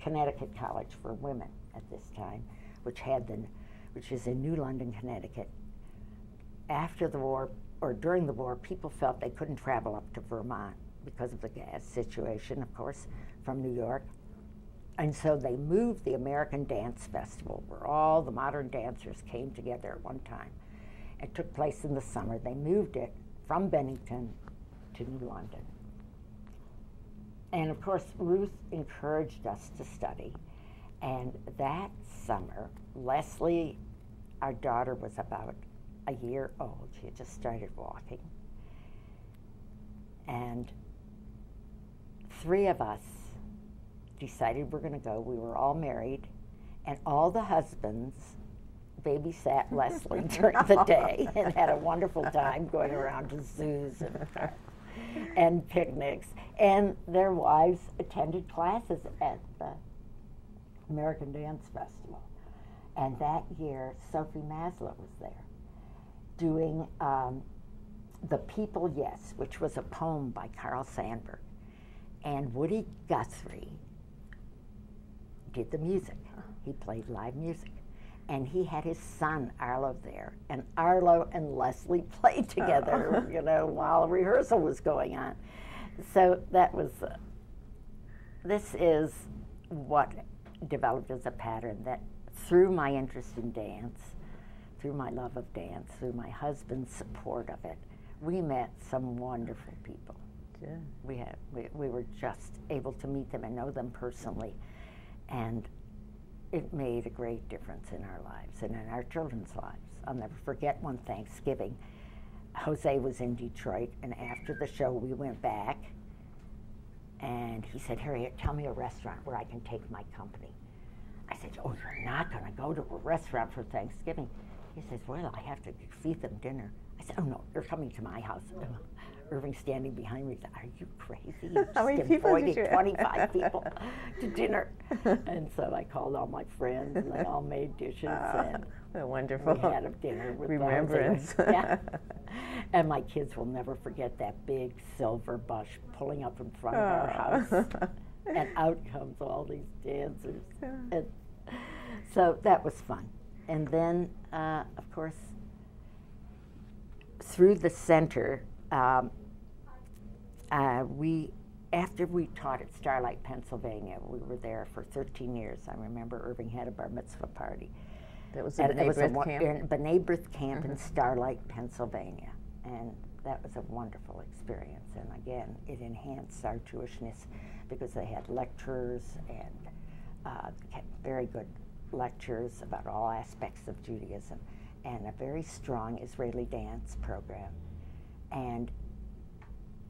Connecticut College for Women at this time, which had the, which is in New London, Connecticut. After the war, or during the war, people felt they couldn't travel up to Vermont because of the gas situation, of course, from New York. And so they moved the American Dance Festival, where all the modern dancers came together at one time. It took place in the summer. They moved it from Bennington to New London. And of course, Ruth encouraged us to study. And that summer, Leslie, our daughter, was about a year old. She had just started walking. And three of us decided we're going to go. We were all married, and all the husbands babysat Leslie during the day and had a wonderful time going around to zoos and, and picnics. And their wives attended classes at the American Dance Festival. And that year, Sophie Maslow was there doing um, The People Yes, which was a poem by Carl Sandburg. And Woody Guthrie did the music. He played live music. And he had his son Arlo there. And Arlo and Leslie played together, you know, while rehearsal was going on. So that was, uh, this is what developed as a pattern that through my interest in dance, through my love of dance, through my husband's support of it, we met some wonderful people. Yeah. We had we, we were just able to meet them and know them personally, and it made a great difference in our lives and in our children's lives. I'll never forget one Thanksgiving. Jose was in Detroit, and after the show, we went back, and he said, "Harriet, tell me a restaurant where I can take my company." I said, "Oh, you're not going to go to a restaurant for Thanksgiving." He says, "Well, I have to feed them dinner." I said, "Oh no, you're coming to my house." Irving standing behind me said, Are you crazy? You How many people did you- 25 people to dinner. and so I called all my friends and they all made dishes and Ah, wonderful. we had a dinner with Remembrance. Yeah. and my kids will never forget that big silver bush pulling up in front of our house. and out comes all these dancers. And so that was fun. And then, uh, of course, through the center, um, uh, we, after we taught at Starlight, Pennsylvania, we were there for 13 years. I remember Irving had a bar mitzvah party. That was in it was a Brith won- camp. Mm-hmm. in camp in Starlight, Pennsylvania. And that was a wonderful experience. And again, it enhanced our Jewishness because they had lecturers and uh, very good lectures about all aspects of Judaism and a very strong Israeli dance program. And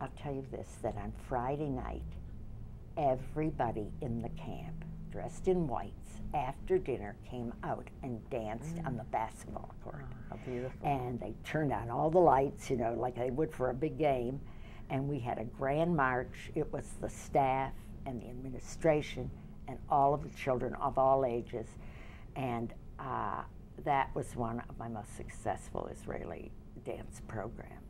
I'll tell you this that on Friday night, everybody in the camp, dressed in whites, after dinner came out and danced on the basketball court. How beautiful. And they turned on all the lights, you know, like they would for a big game. And we had a grand march. It was the staff and the administration and all of the children of all ages. And uh, that was one of my most successful Israeli dance programs.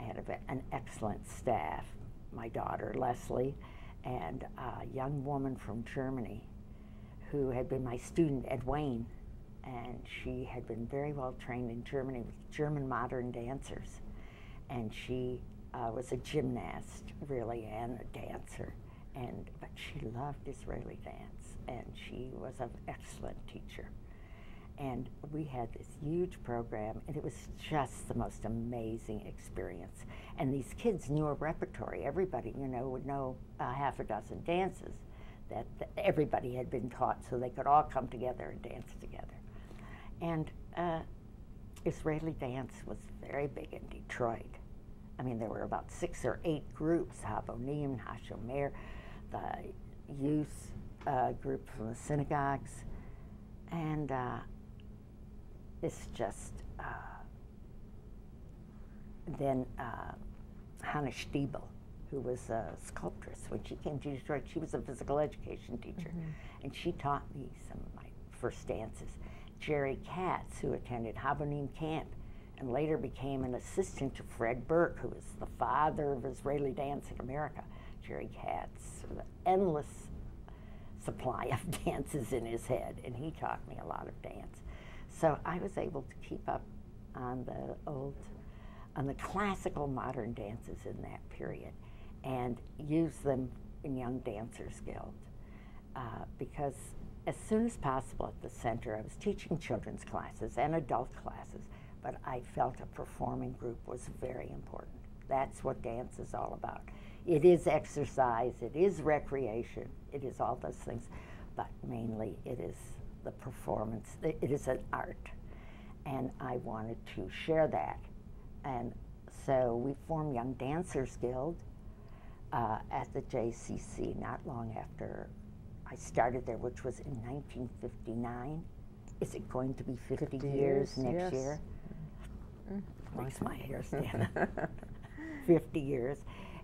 I had a, an excellent staff, my daughter Leslie, and a young woman from Germany who had been my student at Wayne. And she had been very well trained in Germany with German modern dancers. And she uh, was a gymnast, really, and a dancer. and but she loved Israeli dance, and she was an excellent teacher. And we had this huge program, and it was just the most amazing experience. And these kids knew a repertory. Everybody, you know, would know half a dozen dances that, that everybody had been taught, so they could all come together and dance together. And uh, Israeli dance was very big in Detroit. I mean, there were about six or eight groups, Habonim, Hashomer, the youth uh, group from the synagogues, and uh, it's just uh, then uh, Hannah Stiebel, who was a sculptress when she came to Detroit. She was a physical education teacher, mm-hmm. and she taught me some of my first dances. Jerry Katz, who attended Habonim Camp and later became an assistant to Fred Berk, who was the father of Israeli dance in America. Jerry Katz, the endless supply of dances in his head, and he taught me a lot of dance. So I was able to keep up on the old, on the classical modern dances in that period and use them in Young Dancers Guild. Uh, because as soon as possible at the center, I was teaching children's classes and adult classes, but I felt a performing group was very important. That's what dance is all about. It is exercise, it is recreation, it is all those things, but mainly it is the performance. It is an art, and I wanted to share that. And so we formed Young Dancers Guild uh, at the JCC not long after I started there, which was in 1959. Is it going to be 50, 50 years, years, next yes. year? Mm. Makes my hair stand 50 years.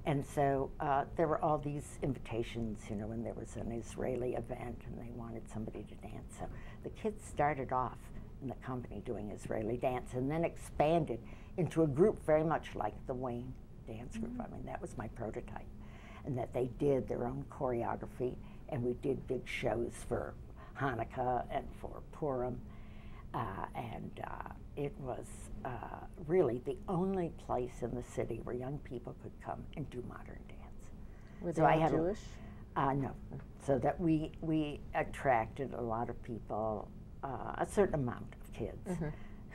And so uh, there were all these invitations, you know, when there was an Israeli event and they wanted somebody to dance. So the kids started off in the company doing Israeli dance and then expanded into a group very much like the Wayne Dance Group. Mm-hmm. I mean, that was my prototype. And that they did their own choreography and we did big shows for Hanukkah and for Purim. Uh, and uh, it was uh, really the only place in the city where young people could come and do modern dance. Were so I had Jewish? A, uh, no. So that we, we attracted a lot of people, uh, a certain amount of kids mm-hmm.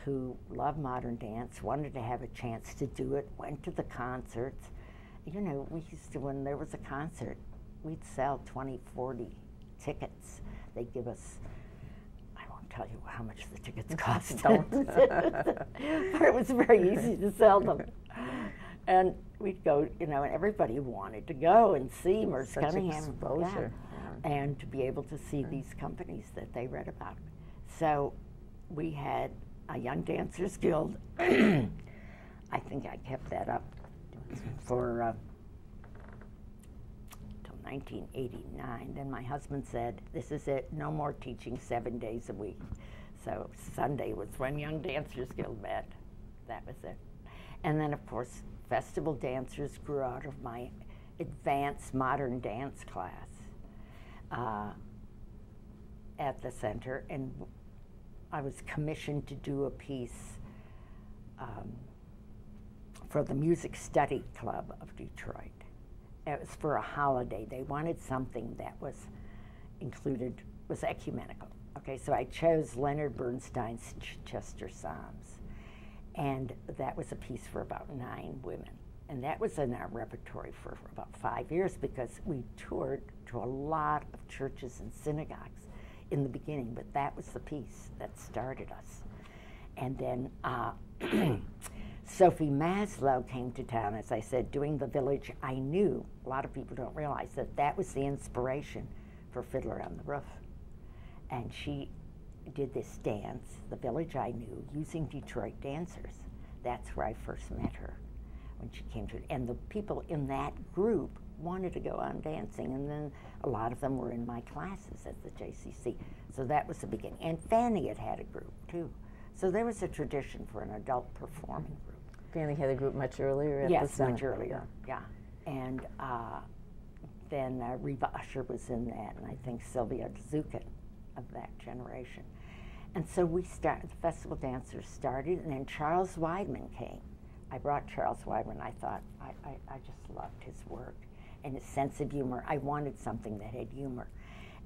who loved modern dance, wanted to have a chance to do it, went to the concerts. You know, we used to, when there was a concert, we'd sell 20, 40 tickets. They'd give us tell you how much the tickets cost. Don't. it was very easy to sell them. And we'd go, you know, and everybody wanted to go and see Merce Cunningham. Exposure. Yeah. And to be able to see these companies that they read about. So we had a Young Dancers Guild. I think I kept that up for uh, 1989. Then my husband said, This is it, no more teaching seven days a week. So Sunday was when Young Dancers Guild met. That was it. And then, of course, festival dancers grew out of my advanced modern dance class uh, at the center. And I was commissioned to do a piece um, for the Music Study Club of Detroit it was for a holiday. They wanted something that was included, was ecumenical. Okay, so I chose Leonard Bernstein's Chichester Psalms. And that was a piece for about nine women. And that was in our repertory for, for about five years because we toured to a lot of churches and synagogues in the beginning, but that was the piece that started us. And then uh, Sophie Maslow came to town, as I said, doing the village. I knew, a lot of people don't realize that that was the inspiration for Fiddler on the Roof. And she did this dance, the village I knew, using Detroit dancers. That's where I first met her when she came to. And the people in that group wanted to go on dancing, and then a lot of them were in my classes at the JCC. So that was the beginning. And Fanny had had a group too. So there was a tradition for an adult performing group. Fanny had a group much earlier. yes, much earlier. Yeah, and uh, then uh, Reva Usher was in that, and I think Sylvia Zukin of that generation. And so we started. The festival dancers started, and then Charles Weidman came. I brought Charles Weidman. I thought I, I, I just loved his work, and his sense of humor. I wanted something that had humor.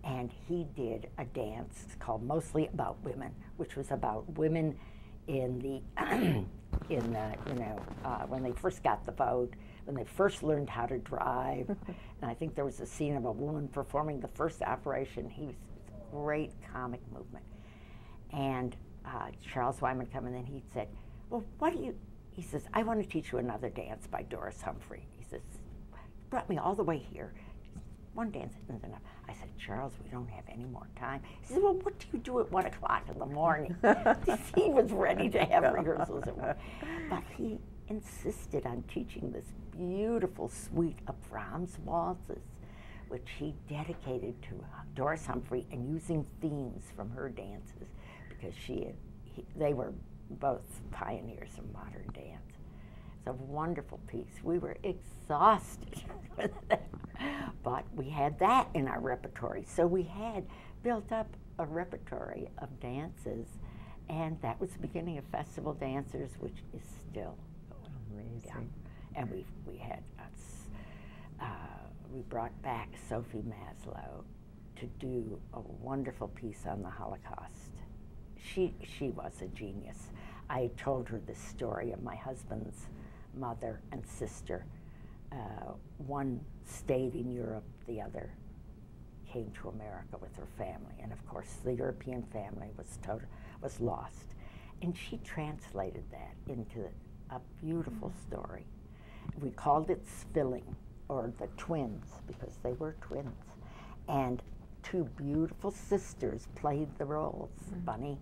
And he did a dance called Mostly About Women, which was about women in the, in the, you know, uh, when they first got the vote, when they first learned how to drive. and I think there was a scene of a woman performing the first operation. He was great comic movement. And uh, Charles Weidman come in and then he said, well, what do you, he says, I want to teach you another dance by Doris Humphrey. He says, brought me all the way here. One dance isn't enough. I said, Charles, we don't have any more time. He said, Well, what do you do at one o'clock in the morning? he was ready to have rehearsals at one. But he insisted on teaching this beautiful suite of Brahms waltzes, which he dedicated to Doris Humphrey and using themes from her dances because she he, they were both pioneers of modern dance. A wonderful piece. We were exhausted, but we had that in our repertory. So we had built up a repertory of dances, and that was the beginning of Festival Dancers, which is still Amazing. Yeah. And we we had uh, we brought back Sophie Maslow to do a wonderful piece on the Holocaust. She she was a genius. I told her the story of my husband's mother and sister. Uh, one stayed in Europe, the other came to America with her family, and of course the European family was total, was lost. And she translated that into a beautiful story. We called it Spilling, or the twins, because they were twins. And two beautiful sisters played the roles, mm-hmm. Bunny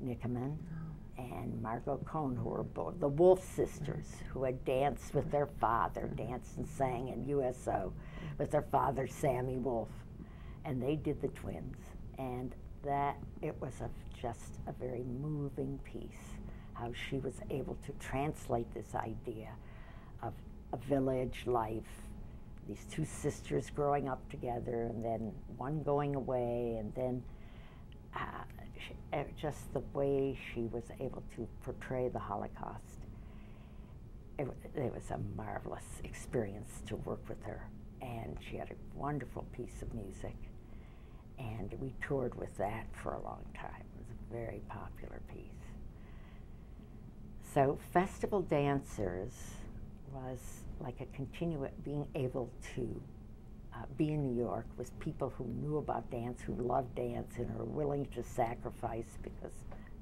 Nickerman oh. And Margot Cohn, who were both the Wolf sisters, who had danced with their father, danced and sang in USO with their father, Sammy Wolf. And they did the twins. And that, it was a, just a very moving piece how she was able to translate this idea of a village life, these two sisters growing up together, and then one going away, and then uh, she, uh, just the way she was able to portray the Holocaust. It, it was a marvelous experience to work with her, and she had a wonderful piece of music. And we toured with that for a long time. It was a very popular piece. So Festival Dancers was like a continuous being able to uh, be in New York with people who knew about dance, who loved dance, and are willing to sacrifice because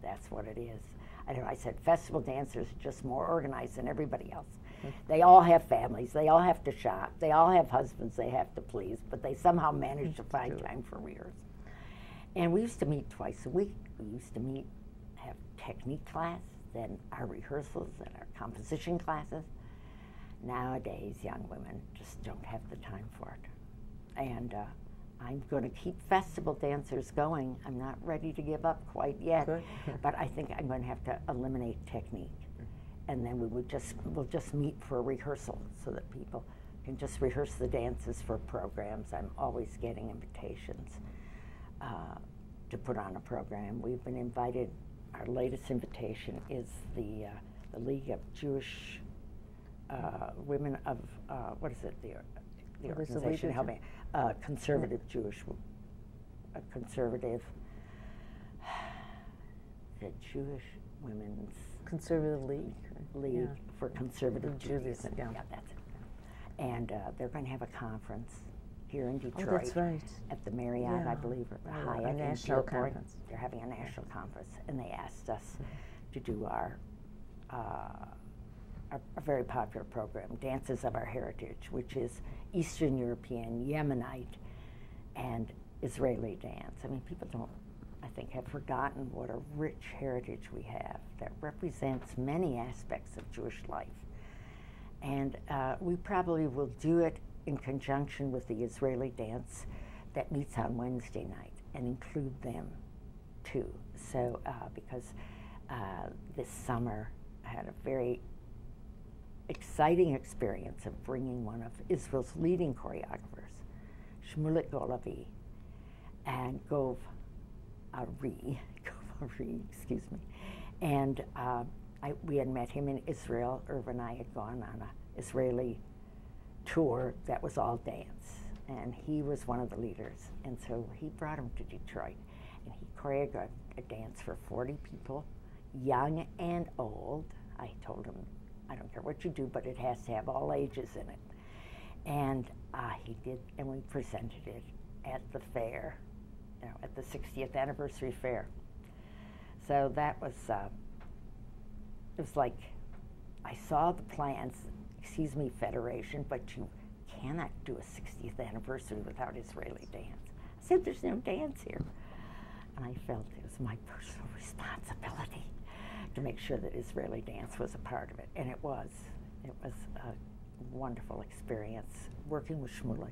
that's what it is. I, know, I said festival dancers are just more organized than everybody else. Mm-hmm. They all have families, they all have to shop, they all have husbands they have to please, but they somehow manage to find time for rehearsals. And we used to meet twice a week. We used to meet, have technique class, then our rehearsals and our composition classes. Nowadays, young women just don't have the time for it. And uh, I'm going to keep festival dancers going. I'm not ready to give up quite yet, but I think I'm going to have to eliminate technique. And then we would just we'll just meet for a rehearsal so that people can just rehearse the dances for programs. I'm always getting invitations uh, to put on a program. We've been invited our latest invitation is the, uh, the League of Jewish uh, Women of, uh, what is it, the, the organization, help me, uh, conservative. Jewish, a conservative, the Jewish Women's Conservative League. League yeah. for Conservative Judaism. Yeah. yeah, that's it. And uh, they're going to have a conference here in Detroit. Oh, that's right. At the Marriott, yeah. I believe, or Hyatt. A national conference. They're having a national conference, and they asked us mm-hmm. to do our, uh, our, a very popular program, Dances of Our Heritage, which is Eastern European, Yemenite, and Israeli dance. I mean, people don't, I think, have forgotten what a rich heritage we have that represents many aspects of Jewish life. And uh, we probably will do it in conjunction with the Israeli dance that meets on Wednesday night and include them too. So, uh, because uh, this summer I had a very exciting experience of bringing one of Israel's leading choreographers, Shmulik Golavi, and Gov Ari, Gov Ari, excuse me, and uh, I, we had met him in Israel. Irv and I had gone on a Israeli tour that was all dance. And he was one of the leaders. And so he brought him to Detroit. And he choreographed a dance for 40 people, young and old. I told him, I don't care what you do, but it has to have all ages in it. And uh, he did, and we presented it at the fair, you know, at the 60th anniversary fair. So that was, uh, it was like, I saw the plans, excuse me, Federation, but you cannot do a 60th anniversary without Israeli dance. I said, there's no dance here. And I felt it was my personal responsibility to make sure that Israeli dance was a part of it. And it was. It was a wonderful experience working with Shmuley.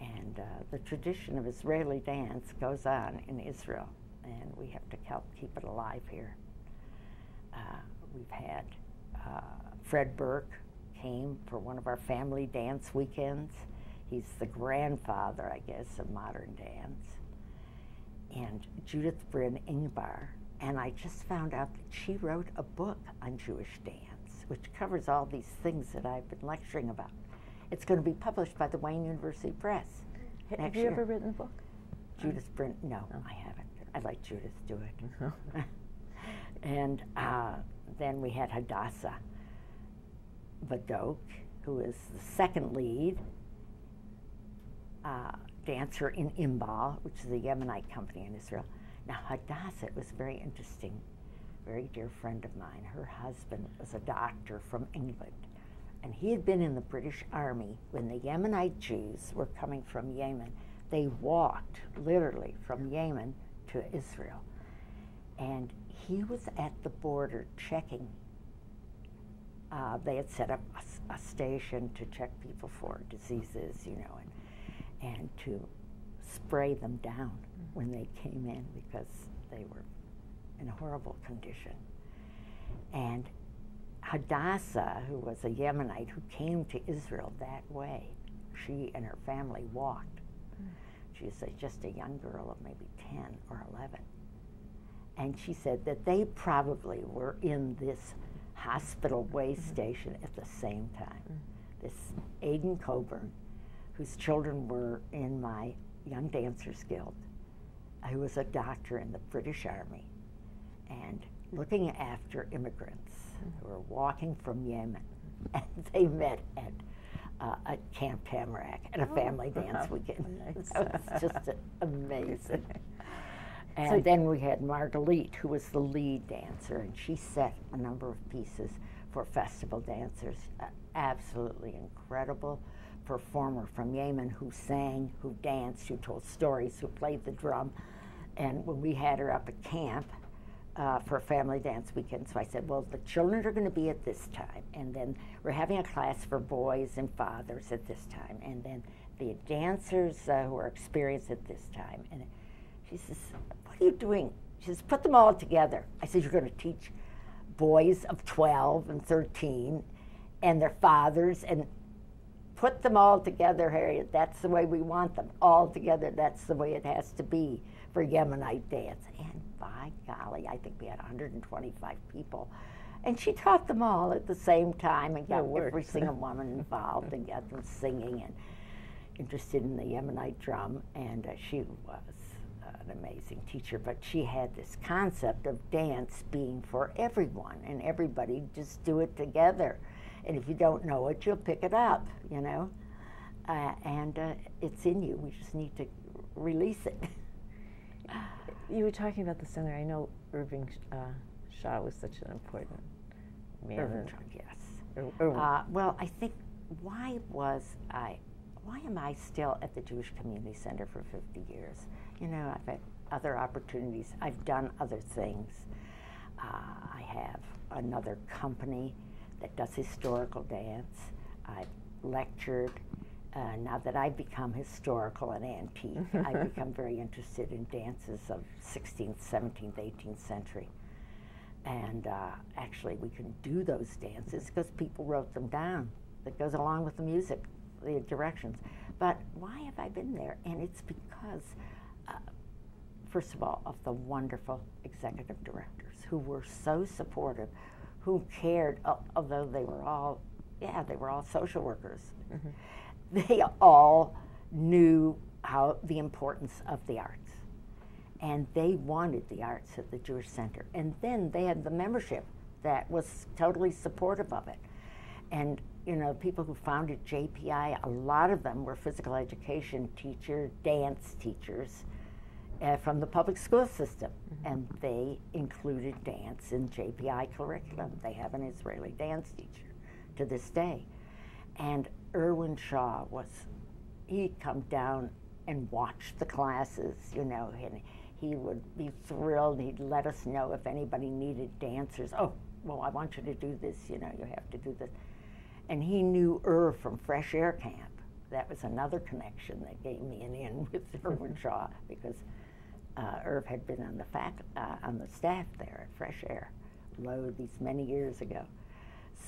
And uh, the tradition of Israeli dance goes on in Israel, and we have to help keep it alive here. Uh, we've had uh, Fred Berk came for one of our family dance weekends. He's the grandfather, I guess, of modern dance. And Judith Brin Ingber. And I just found out that she wrote a book on Jewish dance, which covers all these things that I've been lecturing about. It's going to be published by the Wayne University Press. Have you year. ever written a book? Judith Brin, no, No. I haven't. I'd like Judith to do it. and uh, then we had Hadassah Badoch, who is the second lead uh, dancer in Inbal, which is a Yemenite company in Israel. Now, Hadassah was very interesting, very dear friend of mine. Her husband was a doctor from England, and he had been in the British Army when the Yemenite Jews were coming from Yemen. They walked literally from Yemen to Israel. And he was at the border checking. Uh, they had set up a station to check people for diseases, you know, and, and to spray them down when they came in because they were in a horrible condition. And Hadassah, who was a Yemenite who came to Israel that way, she and her family walked. Hmm. She was just a young girl of maybe 10 or 11. And she said that they probably were in this hospital way hmm. station at the same time. Hmm. This Aidan Coburn, whose children were in my Young Dancers Guild, who was a doctor in the British Army, and looking after immigrants who were walking from Yemen. And they met at uh, at Camp Tamarack at a Oh, family dance weekend. Nice. That was just amazing. And So- then we had Margalit, who was the lead dancer, and she set a number of pieces for festival dancers. Uh, absolutely incredible performer from Yemen who sang, who danced, who told stories, who played the drum. And when we had her up at camp uh, for a family dance weekend, so I said, well, the children are going to be at this time, and then we're having a class for boys and fathers at this time, and then the dancers uh, who are experienced at this time. And she says, What are you doing? She says, Put them all together. I said, You're going to teach boys of 12 and 13 and their fathers and put them all together, Harriet. That's the way we want them all together. That's the way it has to be for Yemenite dance. And by golly, I think we had 125 people. And she taught them all at the same time and got every single woman involved and got them singing and interested in the Yemenite drum. And uh, she was an amazing teacher, but she had this concept of dance being for everyone and everybody just do it together. And if you don't know it, you'll pick it up, you know? Uh, and uh, it's in you. We just need to release it. You were talking about the center. I know Irving uh, Shaw was such an important man. Irving Trump, yes. Ir- Irving. Uh, well, I think why was I, why am I still at the Jewish Community Center for 50 years? You know, I've had other opportunities. I've done other things. Uh, I have another company that does historical dance. I've lectured. Uh, now that I've become historical and antique, I've become very interested in dances of 16th, 17th, 18th century. And uh, actually, we can do those dances because people wrote them down. That goes along with the music, the directions. But why have I been there? And it's because, uh, first of all, of the wonderful executive directors who were so supportive, who cared, al- although they were all yeah, they were all social workers. Mm-hmm. They all knew how the importance of the arts. And they wanted the arts at the Jewish Center. And then they had the membership that was totally supportive of it. And you know, people who founded JPI, a lot of them were physical education teachers, dance teachers uh, from the public school system. Mm-hmm. And they included dance in JPI curriculum. They have an Israeli dance teacher to this day. And Erwin Shaw was, he'd come down and watch the classes, you know, and he would be thrilled. He'd let us know if anybody needed dancers. Oh, well, I want you to do this, you know, you have to do this. And he knew Irv from Fresh Air Camp. That was another connection that gave me an in with Irwin Shaw because uh, Irv had been on the fac- uh, on the staff there at Fresh Air, lo, these many years ago.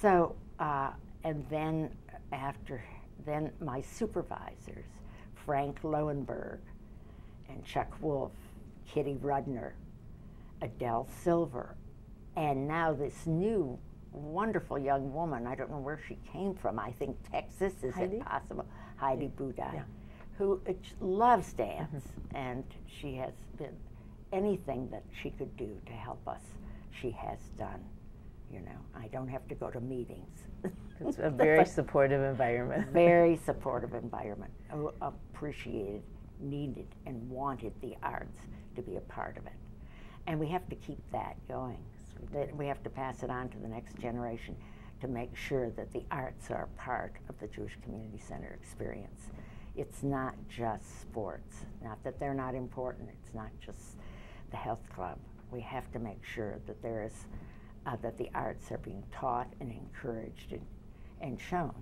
So, uh, and then after, then my supervisors, Frank Lowenberg and Chuck Wolf, Kitty Rudner, Adele Silver, and now this new wonderful young woman. I don't know where she came from. I think Texas. Is Heidi? it possible? Heidi Budai, yeah. Who loves dance, mm-hmm. and she has been anything that she could do to help us. She has done. You know, I don't have to go to meetings. It's a very supportive environment. very supportive environment. Appreciated, needed, and wanted the arts to be a part of it. And we have to keep that going that we have to pass it on to the next generation to make sure that the arts are part of the Jewish Community Center experience. It's not just sports, not that they're not important, it's not just the health club. We have to make sure that there is, uh, that the arts are being taught and encouraged and, and shown.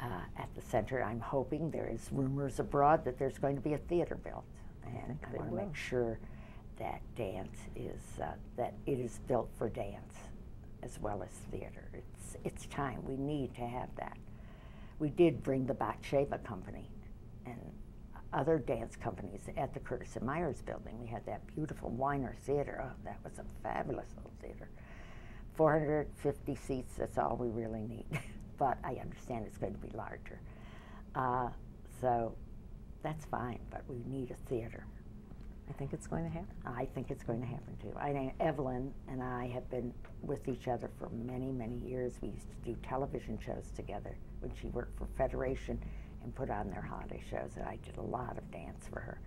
Uh, at the center, I'm hoping there is rumors abroad that there's going to be a theater built, and I, I want to make sure that dance is uh, that it is built for dance as well as theater. It's it's time. We need to have that. We did bring the Batsheva Company and other dance companies at the Curtis and Myers building. We had that beautiful Weiner Theater. Oh, that was a fabulous little theater. 450 seats, that's all we really need. but I understand it's going to be larger. Uh, so that's fine, but we need a theater. I think it's going to happen. I think it's going to happen too. I know Evelyn and I have been with each other for many, many years. We used to do television shows together when she worked for Federation and put on their holiday shows, and I did a lot of dance for her.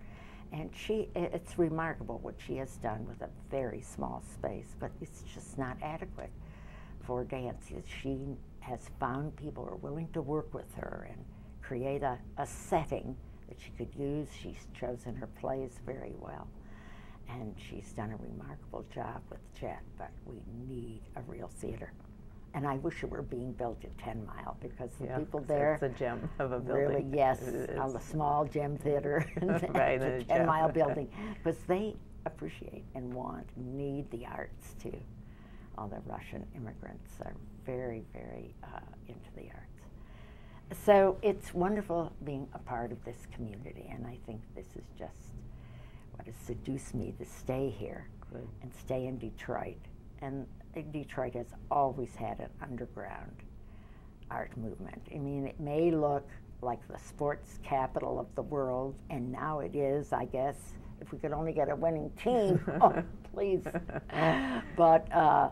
And she, it's remarkable what she has done with a very small space, but it's just not adequate for dance. She has found people who are willing to work with her and create a, a setting that she could use. She's chosen her plays very well. And she's done a remarkable job with Jet, but we need a real theater. And I wish it were being built at 10 Mile because the yeah, people there. It's a gem of a building. Really, yes, on the small gem theater, right, the 10 Mile building. Because they appreciate and want, need the arts too. All the Russian immigrants are very, very uh, into the arts so it's wonderful being a part of this community, and I think this is just what has seduced me to stay here Good. and stay in Detroit. And Detroit has always had an underground art movement. I mean, it may look like the sports capital of the world, and now it is, I guess. If we could only get a winning team, oh, please. but uh,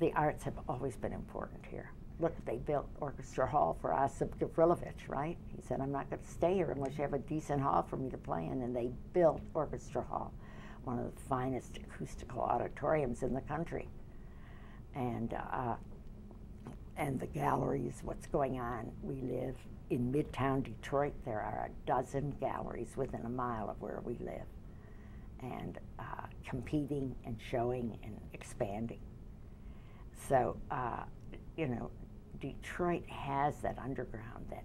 the arts have always been important here look, they built Orchestra Hall for Ossip Gabrilowitsch, right? He said, I'm not going to stay here unless you have a decent hall for me to play in. And they built Orchestra Hall, one of the finest acoustical auditoriums in the country. And, uh, and the galleries, what's going on. We live in Midtown Detroit. There are a dozen galleries within a mile of where we live, and uh, competing and showing and expanding. So, uh, you know, Detroit has that underground that,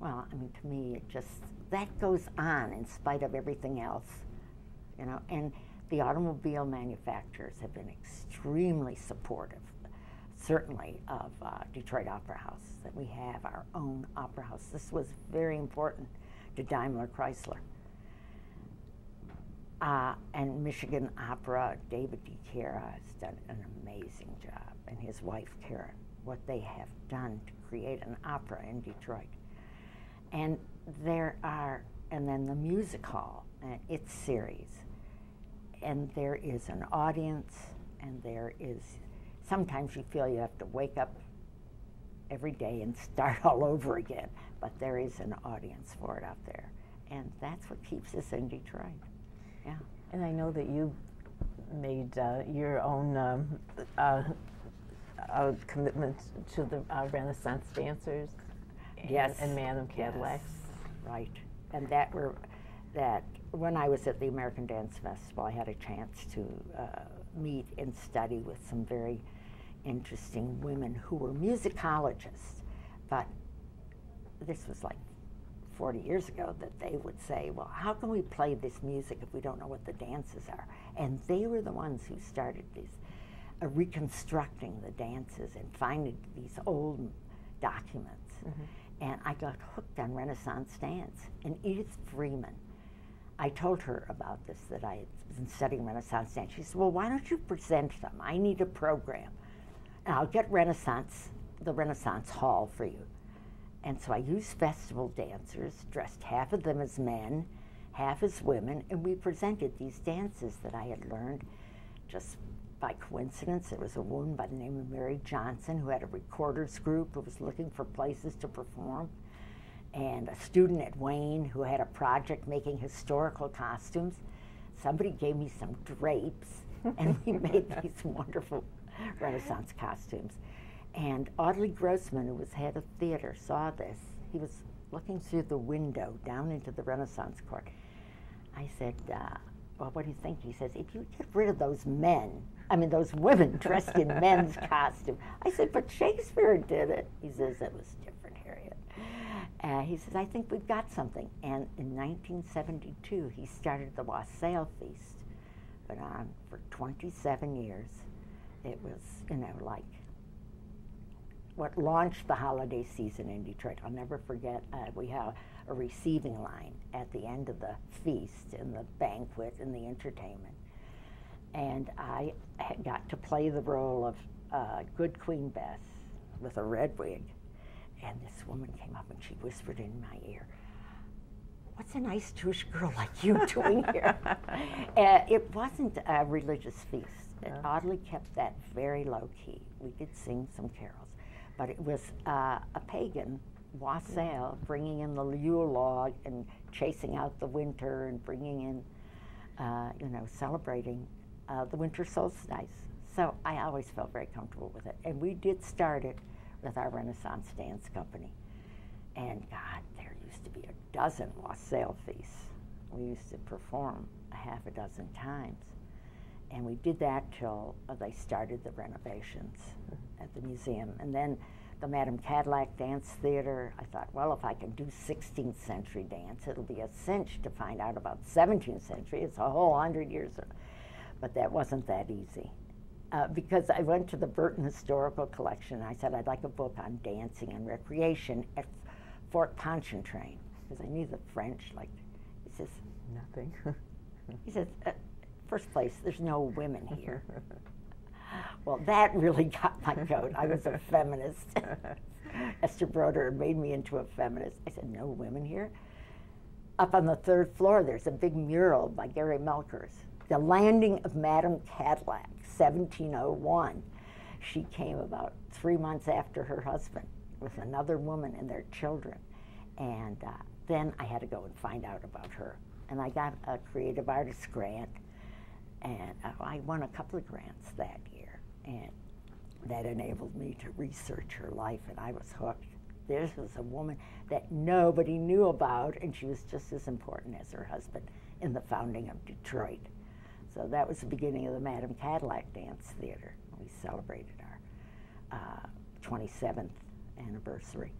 well, I mean, to me, it just, that goes on in spite of everything else, you know, and the automobile manufacturers have been extremely supportive, certainly, of uh, Detroit Opera House, that we have our own opera house. This was very important to Daimler Chrysler. Uh, and Michigan Opera, David DiChiera has done an amazing job, and his wife, Karen what they have done to create an opera in Detroit. And there are, and then the music hall and its series. And there is an audience, and there is, sometimes you feel you have to wake up every day and start all over again, but there is an audience for it out there. And that's what keeps us in Detroit. Yeah. And I know that you made uh, your own um, uh, uh, commitment to the uh, Renaissance dancers. And, yes. And Madame Cadillac. Yes. Right. And that were that when I was at the American Dance Festival, I had a chance to uh, meet and study with some very interesting women who were musicologists, but this was like 40 years ago that they would say, well, how can we play this music if we don't know what the dances are? And they were the ones who started these, uh, reconstructing the dances and finding these old documents. Mm-hmm. And I got hooked on Renaissance dance. And Edith Freeman, I told her about this, that I had been studying Renaissance dance. She said, well, why don't you present them? I need a program. And I'll get Renaissance, the Renaissance Hall for you. And so I used festival dancers, dressed half of them as men, half as women, and we presented these dances that I had learned just by coincidence. There was a woman by the name of Mary Johnson who had a recorders group who was looking for places to perform, and a student at Wayne who had a project making historical costumes. Somebody gave me some drapes, and we made these wonderful Renaissance costumes. And Audley Grossman, who was head of theater, saw this. He was looking through the window down into the Renaissance court. I said, uh, Well, what do you think? He says, If you get rid of those men, I mean, those women dressed in men's costume. I said, But Shakespeare did it. He says, It was. Uh, he says, I think we've got something. And in 1972, he started the Wassail Feast. Went on for 27 years. It was, you know, like what launched the holiday season in Detroit. I'll never forget, uh, we have a receiving line at the end of the feast and the banquet and the entertainment. And I got to play the role of uh, Good Queen Bess with a red wig. And this woman came up and she whispered in my ear, What's a nice Jewish girl like you doing here? uh, it wasn't a religious feast. It oddly kept that very low key. We did sing some carols but it was uh, a pagan wassail bringing in the Yule log and chasing out the winter and bringing in, uh, you know, celebrating uh, the winter solstice. So I always felt very comfortable with it. And we did start it with our Renaissance Dance Company. And God, there used to be a dozen wassail feasts. We used to perform a half a dozen times. And we did that till uh, they started the renovations at the museum. And then the Madame Cadillac Dance Theater, I thought, well, if I can do 16th century dance, it'll be a cinch to find out about 17th century. It's a whole hundred years. Of, but that wasn't that easy. Uh, because I went to the Burton Historical Collection. I said, I'd like a book on dancing and recreation at Fort Pontchartrain. Because I knew the French, like, he says, Nothing. he says, uh, first place, there's no women here. well, that really got my goat. I was a feminist. Esther Broner made me into a feminist. I said, no women here. Up on the third floor, there's a big mural by Gari Melchers. The Landing of Madame Cadillac, 1701. She came about three months after her husband with another woman and their children. And uh, then I had to go and find out about her. And I got a creative artist grant and uh, I won a couple of grants that year, and that enabled me to research her life, and I was hooked. This was a woman that nobody knew about, and she was just as important as her husband in the founding of Detroit. So that was the beginning of the Madame Cadillac Dance Theater. We celebrated our uh, 27th anniversary.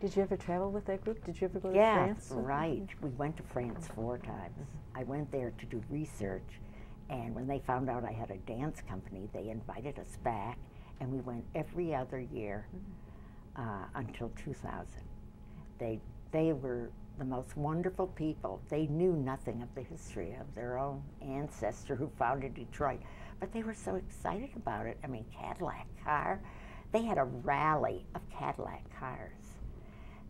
Did you ever travel with that group? Did you ever go to yeah, France? right. We went to France four times. I went there to do research and when they found out I had a dance company, they invited us back, and we went every other year uh, until 2000. They, they were the most wonderful people. They knew nothing of the history of their own ancestor who founded Detroit, but they were so excited about it. I mean, Cadillac car, they had a rally of Cadillac cars.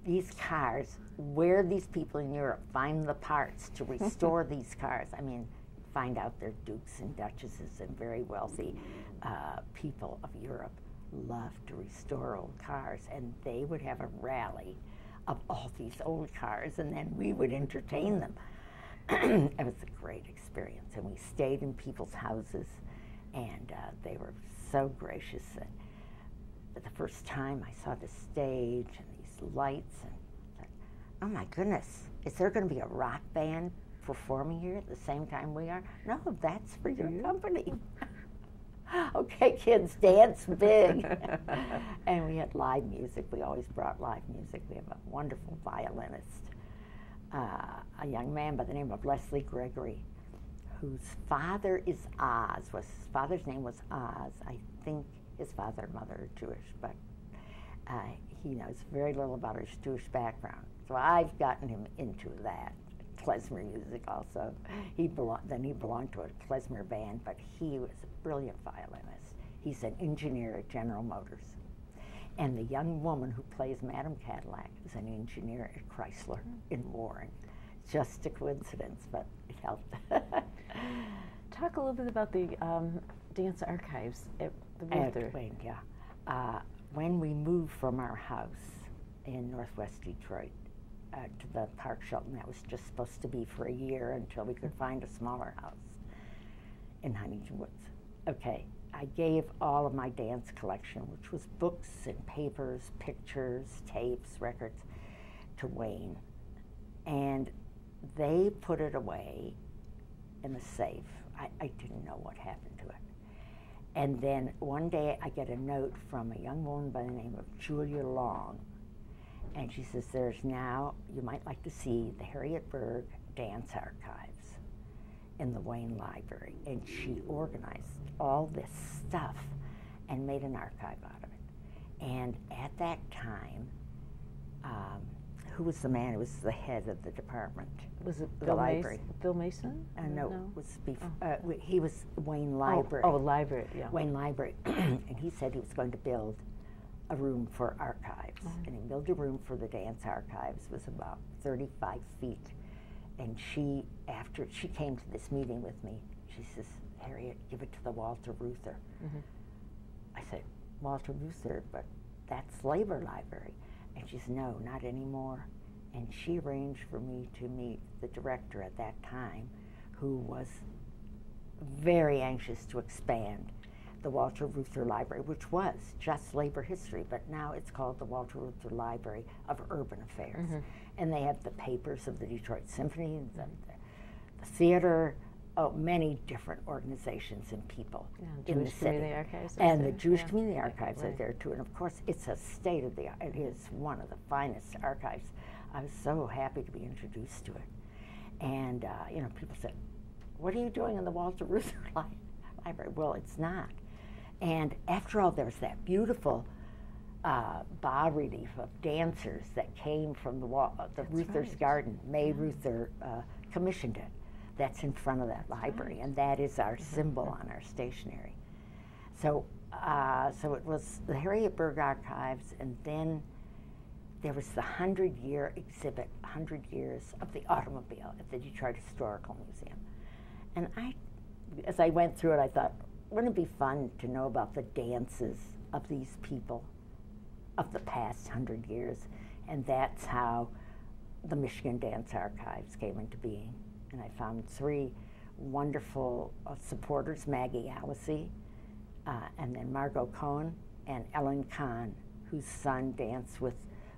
These cars, where these people in Europe find the parts to restore these cars, I mean, find out they're dukes and duchesses and very wealthy uh, people of Europe love to restore old cars, and they would have a rally of all these old cars, and then we would entertain them. it was a great experience, and we stayed in people's houses, and uh, they were so gracious. And the first time I saw the stage and these lights, and thought, oh my goodness, is there going to be a rock band performing here at the same time we are? No, that's for your company. okay, kids, dance big. and we had live music. We always brought live music. We have a wonderful violinist, uh, a young man by the name of Leslie Gregory, whose father is Oz. Was his father's name was Oz. I think his father and mother are Jewish, but uh, he knows very little about his Jewish background. So I've gotten him into that klezmer music also. He belong, then he belonged to a klezmer band, but he was brilliant violinist. He's an engineer at General Motors. And the young woman who plays Madame Cadillac is an engineer at Chrysler in Warren. Just a coincidence, but it helped. Talk a little bit about the um, dance archives at the. At Wayne, yeah. Uh, when we moved from our house in northwest Detroit, uh, to the Park Shelton. That was just supposed to be for a year until we could find a smaller house in Huntington Woods. Okay, I gave all of my dance collection, which was books and papers, pictures, tapes, records, to Wayne. And they put it away in the safe. I, I didn't know what happened to it. And then one day I get a note from a young woman by the name of Julia Long, and she says, There's now, you might like to see the Harriet Berg Dance Archives in the Wayne Library. And she organized all this stuff and made an archive out of it. And at that time, um, who was the man who was the head of the department? Was it the Bill library? Mason? Bill Mason? Uh, no, no, it was bef- Oh. uh, he was Wayne Oh, Library. Oh, library, yeah. Wayne Library, and he said he was going to build a room for archives. Mhm. And he built a room for the dance archives, was about 35 feet. And she, after she came to this meeting with me, she says, Harriet, give it to the Walter Reuther. Mhm. I said, Walter Reuther, but that's Labor Library. And she said, no, not anymore. And she arranged for me to meet the director at that time, who was very anxious to expand the Walter Reuther Library, which was just labor history, but now it's called the Walter Reuther Library of Urban Affairs. Mhm. And they have the papers of the Detroit Symphony, the, the, the theater, oh, many different organizations and people Yeah, in Jewish the city. And is the Jewish yeah. Community Archives are there too. And of course, it's a state of the art. It is one of the finest archives. I was so happy to be introduced to it. And, uh, you know, people said, What are you doing in the Walter Reuther Library? Well, it's not. And after all, there's that beautiful uh, bas relief of dancers that came from the, wall, uh, the That's Reuther's right. Garden. May Yeah. Reuther uh, commissioned it. That's in front of that library, and that is our symbol on our stationery. So, uh, so it was the Harriet Berg Archives, and then there was the 100 year exhibit, 100 years of the automobile at the Detroit Historical Museum. And I, as I went through it, I thought, wouldn't it be fun to know about the dances of these people of the past 100 years? And that's how the Michigan Dance Archives came into being. And I found three wonderful uh, supporters Maggie Allesee, uh, and then Margot Cohen and Ellen Kahn, whose son danced with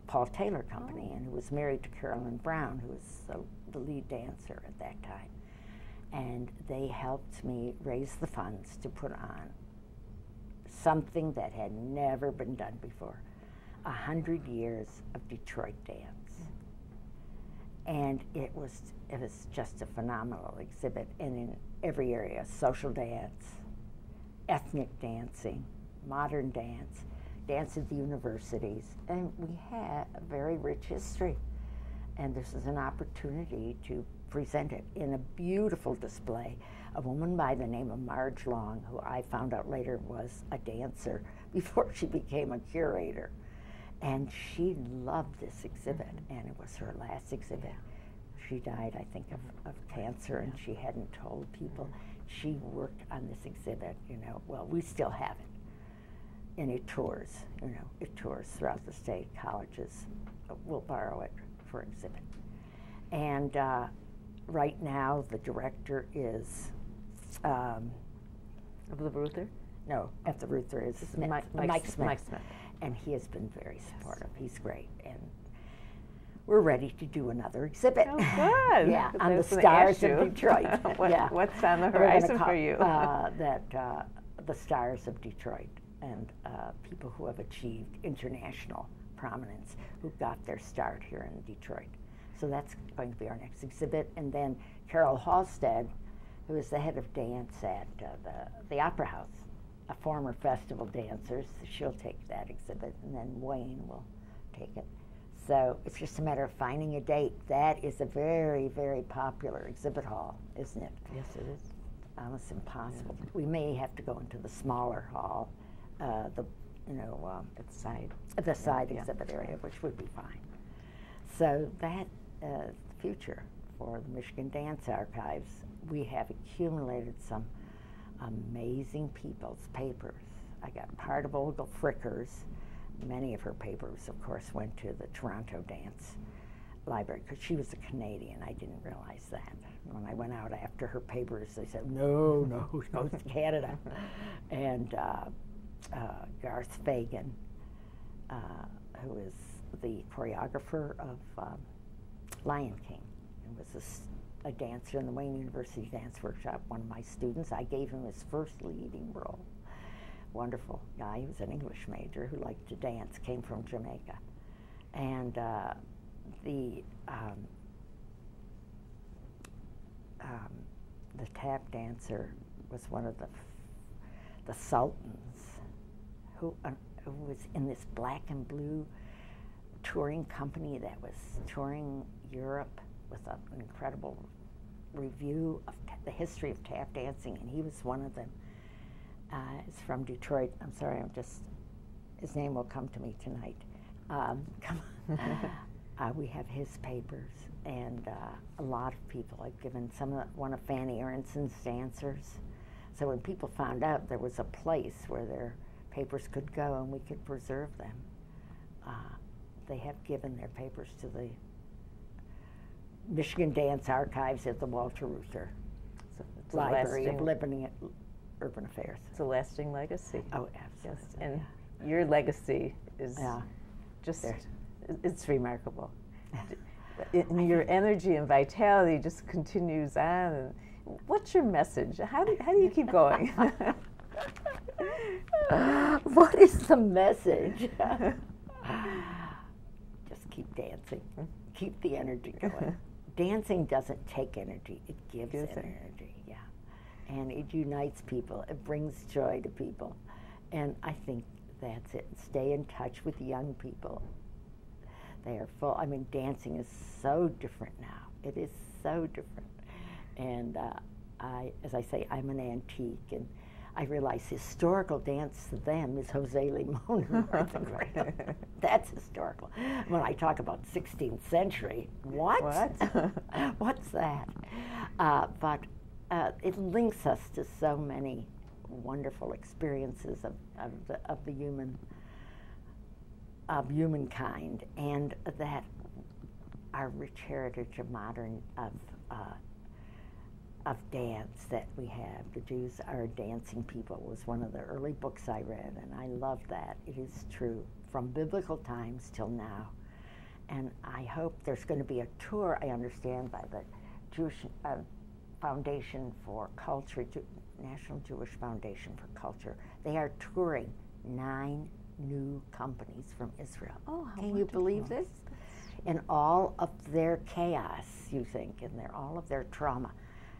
Paul Taylor Company and who was married to Carolyn Brown, who was the, the lead dancer at that time. And they helped me raise the funds to put on something that had never been done before a hundred years of Detroit dance. And it was it was just a phenomenal exhibit and in every area, social dance, ethnic dancing, modern dance, dance at the universities, and we had a very rich history. And this is an opportunity to present it in a beautiful display. A woman by the name of Marge Long, who I found out later was a dancer before she became a curator. And she loved this exhibit, and it was her last exhibit. She died, I think, of, of cancer, and she hadn't told people. She worked on this exhibit, you know. Well, we still have it. And it tours, you know, it tours throughout the state. Colleges will borrow it for exhibit. And uh, right now, the director is. Um, of the Reuther? No, at the Reuther is Smith, Mike, Mike, Mike, Smith. Mike Smith. And he has been very supportive. Yes. He's great. And we're ready to do another exhibit. Oh, good. yeah, on the stars of Detroit. what, yeah. What's on the horizon call, for you? uh, that uh, the stars of Detroit and uh, people who have achieved international prominence who got their start here in Detroit. So that's going to be our next exhibit. And then Carol Halstead, who is the head of dance at uh, the, the Opera House, a former festival dancer, so she'll take that exhibit, and then Wayne will take it. So it's just a matter of finding a date. That is a very, very popular exhibit hall, isn't it? Yes, it is. Almost impossible. Yeah. We may have to go into the smaller hall, uh, the you know um, at the side, the side yeah. exhibit area, which would be fine. So that uh, future for the Michigan Dance Archives, we have accumulated some amazing people's papers. I got part of Olga Fricker's. Many of her papers, of course, went to the Toronto Dance Library because she was a Canadian. I didn't realize that. When I went out after her papers, they said, no, no, she goes to Canada. and uh, uh, Garth Fagan, uh, who is the choreographer of um, Lion King, and was a, a, dancer in the Wayne University Dance Workshop, one of my students. I gave him his first leading role. Wonderful guy. He was an English major who liked to dance, came from Jamaica. And uh, the um, um, the tap dancer was one of the the sultans who, uh, who was in this black and blue touring company that was touring Europe with an incredible review of the history of tap dancing, and he was one of them. Uh, it's from Detroit. I'm sorry, I'm just, his name will come to me tonight. Um, come on. uh, we have his papers, and uh, a lot of people. I've given some of one of Fanny Aronson's dancers. So when people found out there was a place where their papers could go and we could preserve them, uh, they have given their papers to the Michigan Dance Archives at the Walter Reuther so Library of Urban Affairs. It's a lasting legacy. Oh, absolutely. Yes. And yeah. your legacy is yeah. just, there. it's remarkable. and your energy and vitality just continues on. What's your message? How do, how do you keep going? what is the message? just keep dancing. Keep the energy going. Dancing doesn't take energy, it gives, gives energy. Yeah. And it unites people, it brings joy to people. And I think that's it. Stay in touch with young people. They are full. I mean, dancing is so different now. It is so different. And uh, I, as I say, I'm an antique, and I realize historical dance to them is Jose Limon That's historical. When I talk about 16th century, what? What? What's that? Uh, but uh, it links us to so many wonderful experiences of, of, the, of the human of humankind, and that our rich heritage of modern of uh, of dance that we have. The Jews are dancing people was one of the early books I read, and I love that. It is true from biblical times till now. And I hope there's going to be a tour, I understand, by the Jewish uh, Foundation for Culture, Ju- National Jewish Foundation for Culture. They are touring nine new companies from Israel. Oh, Can wonderful. you believe this? In all of their chaos, you think, and their all of their trauma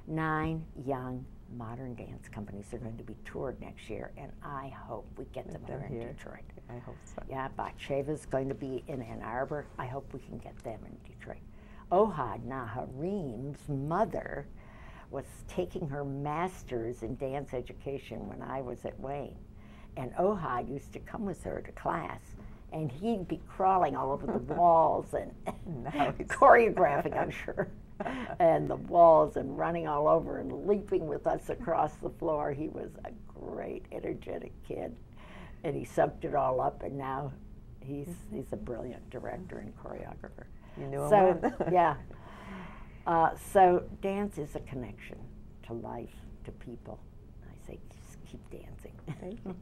nine young modern dance companies are going to be toured next year, and I hope we get them here in Detroit. I hope so. Yeah, Batsheva is going to be in Ann Arbor. I hope we can get them in Detroit. Ohad Naharin's mother was taking her master's in dance education when I was at Wayne. And Ohad used to come with her to class, and he'd be crawling all over the walls and choreographing, I'm sure, and the walls and running all over and leaping with us across the floor. He was a great, energetic kid, and he soaked it all up, and now he's he's a brilliant director and choreographer. You knew him So yeah, uh, so dance is a connection to life, to people. I say just keep dancing. Thank you.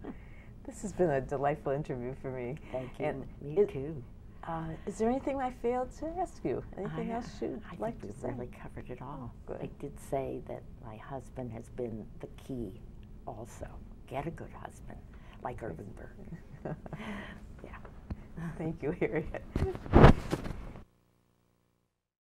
This has been a delightful interview for me. Thank you. And Me it- too. Uh, is there anything I failed to ask you? Anything I, else you'd I like to say? really covered it all. good. I did say that my husband has been the key also. Get a good husband, like Irving Berg. yeah. Thank you, Harriet.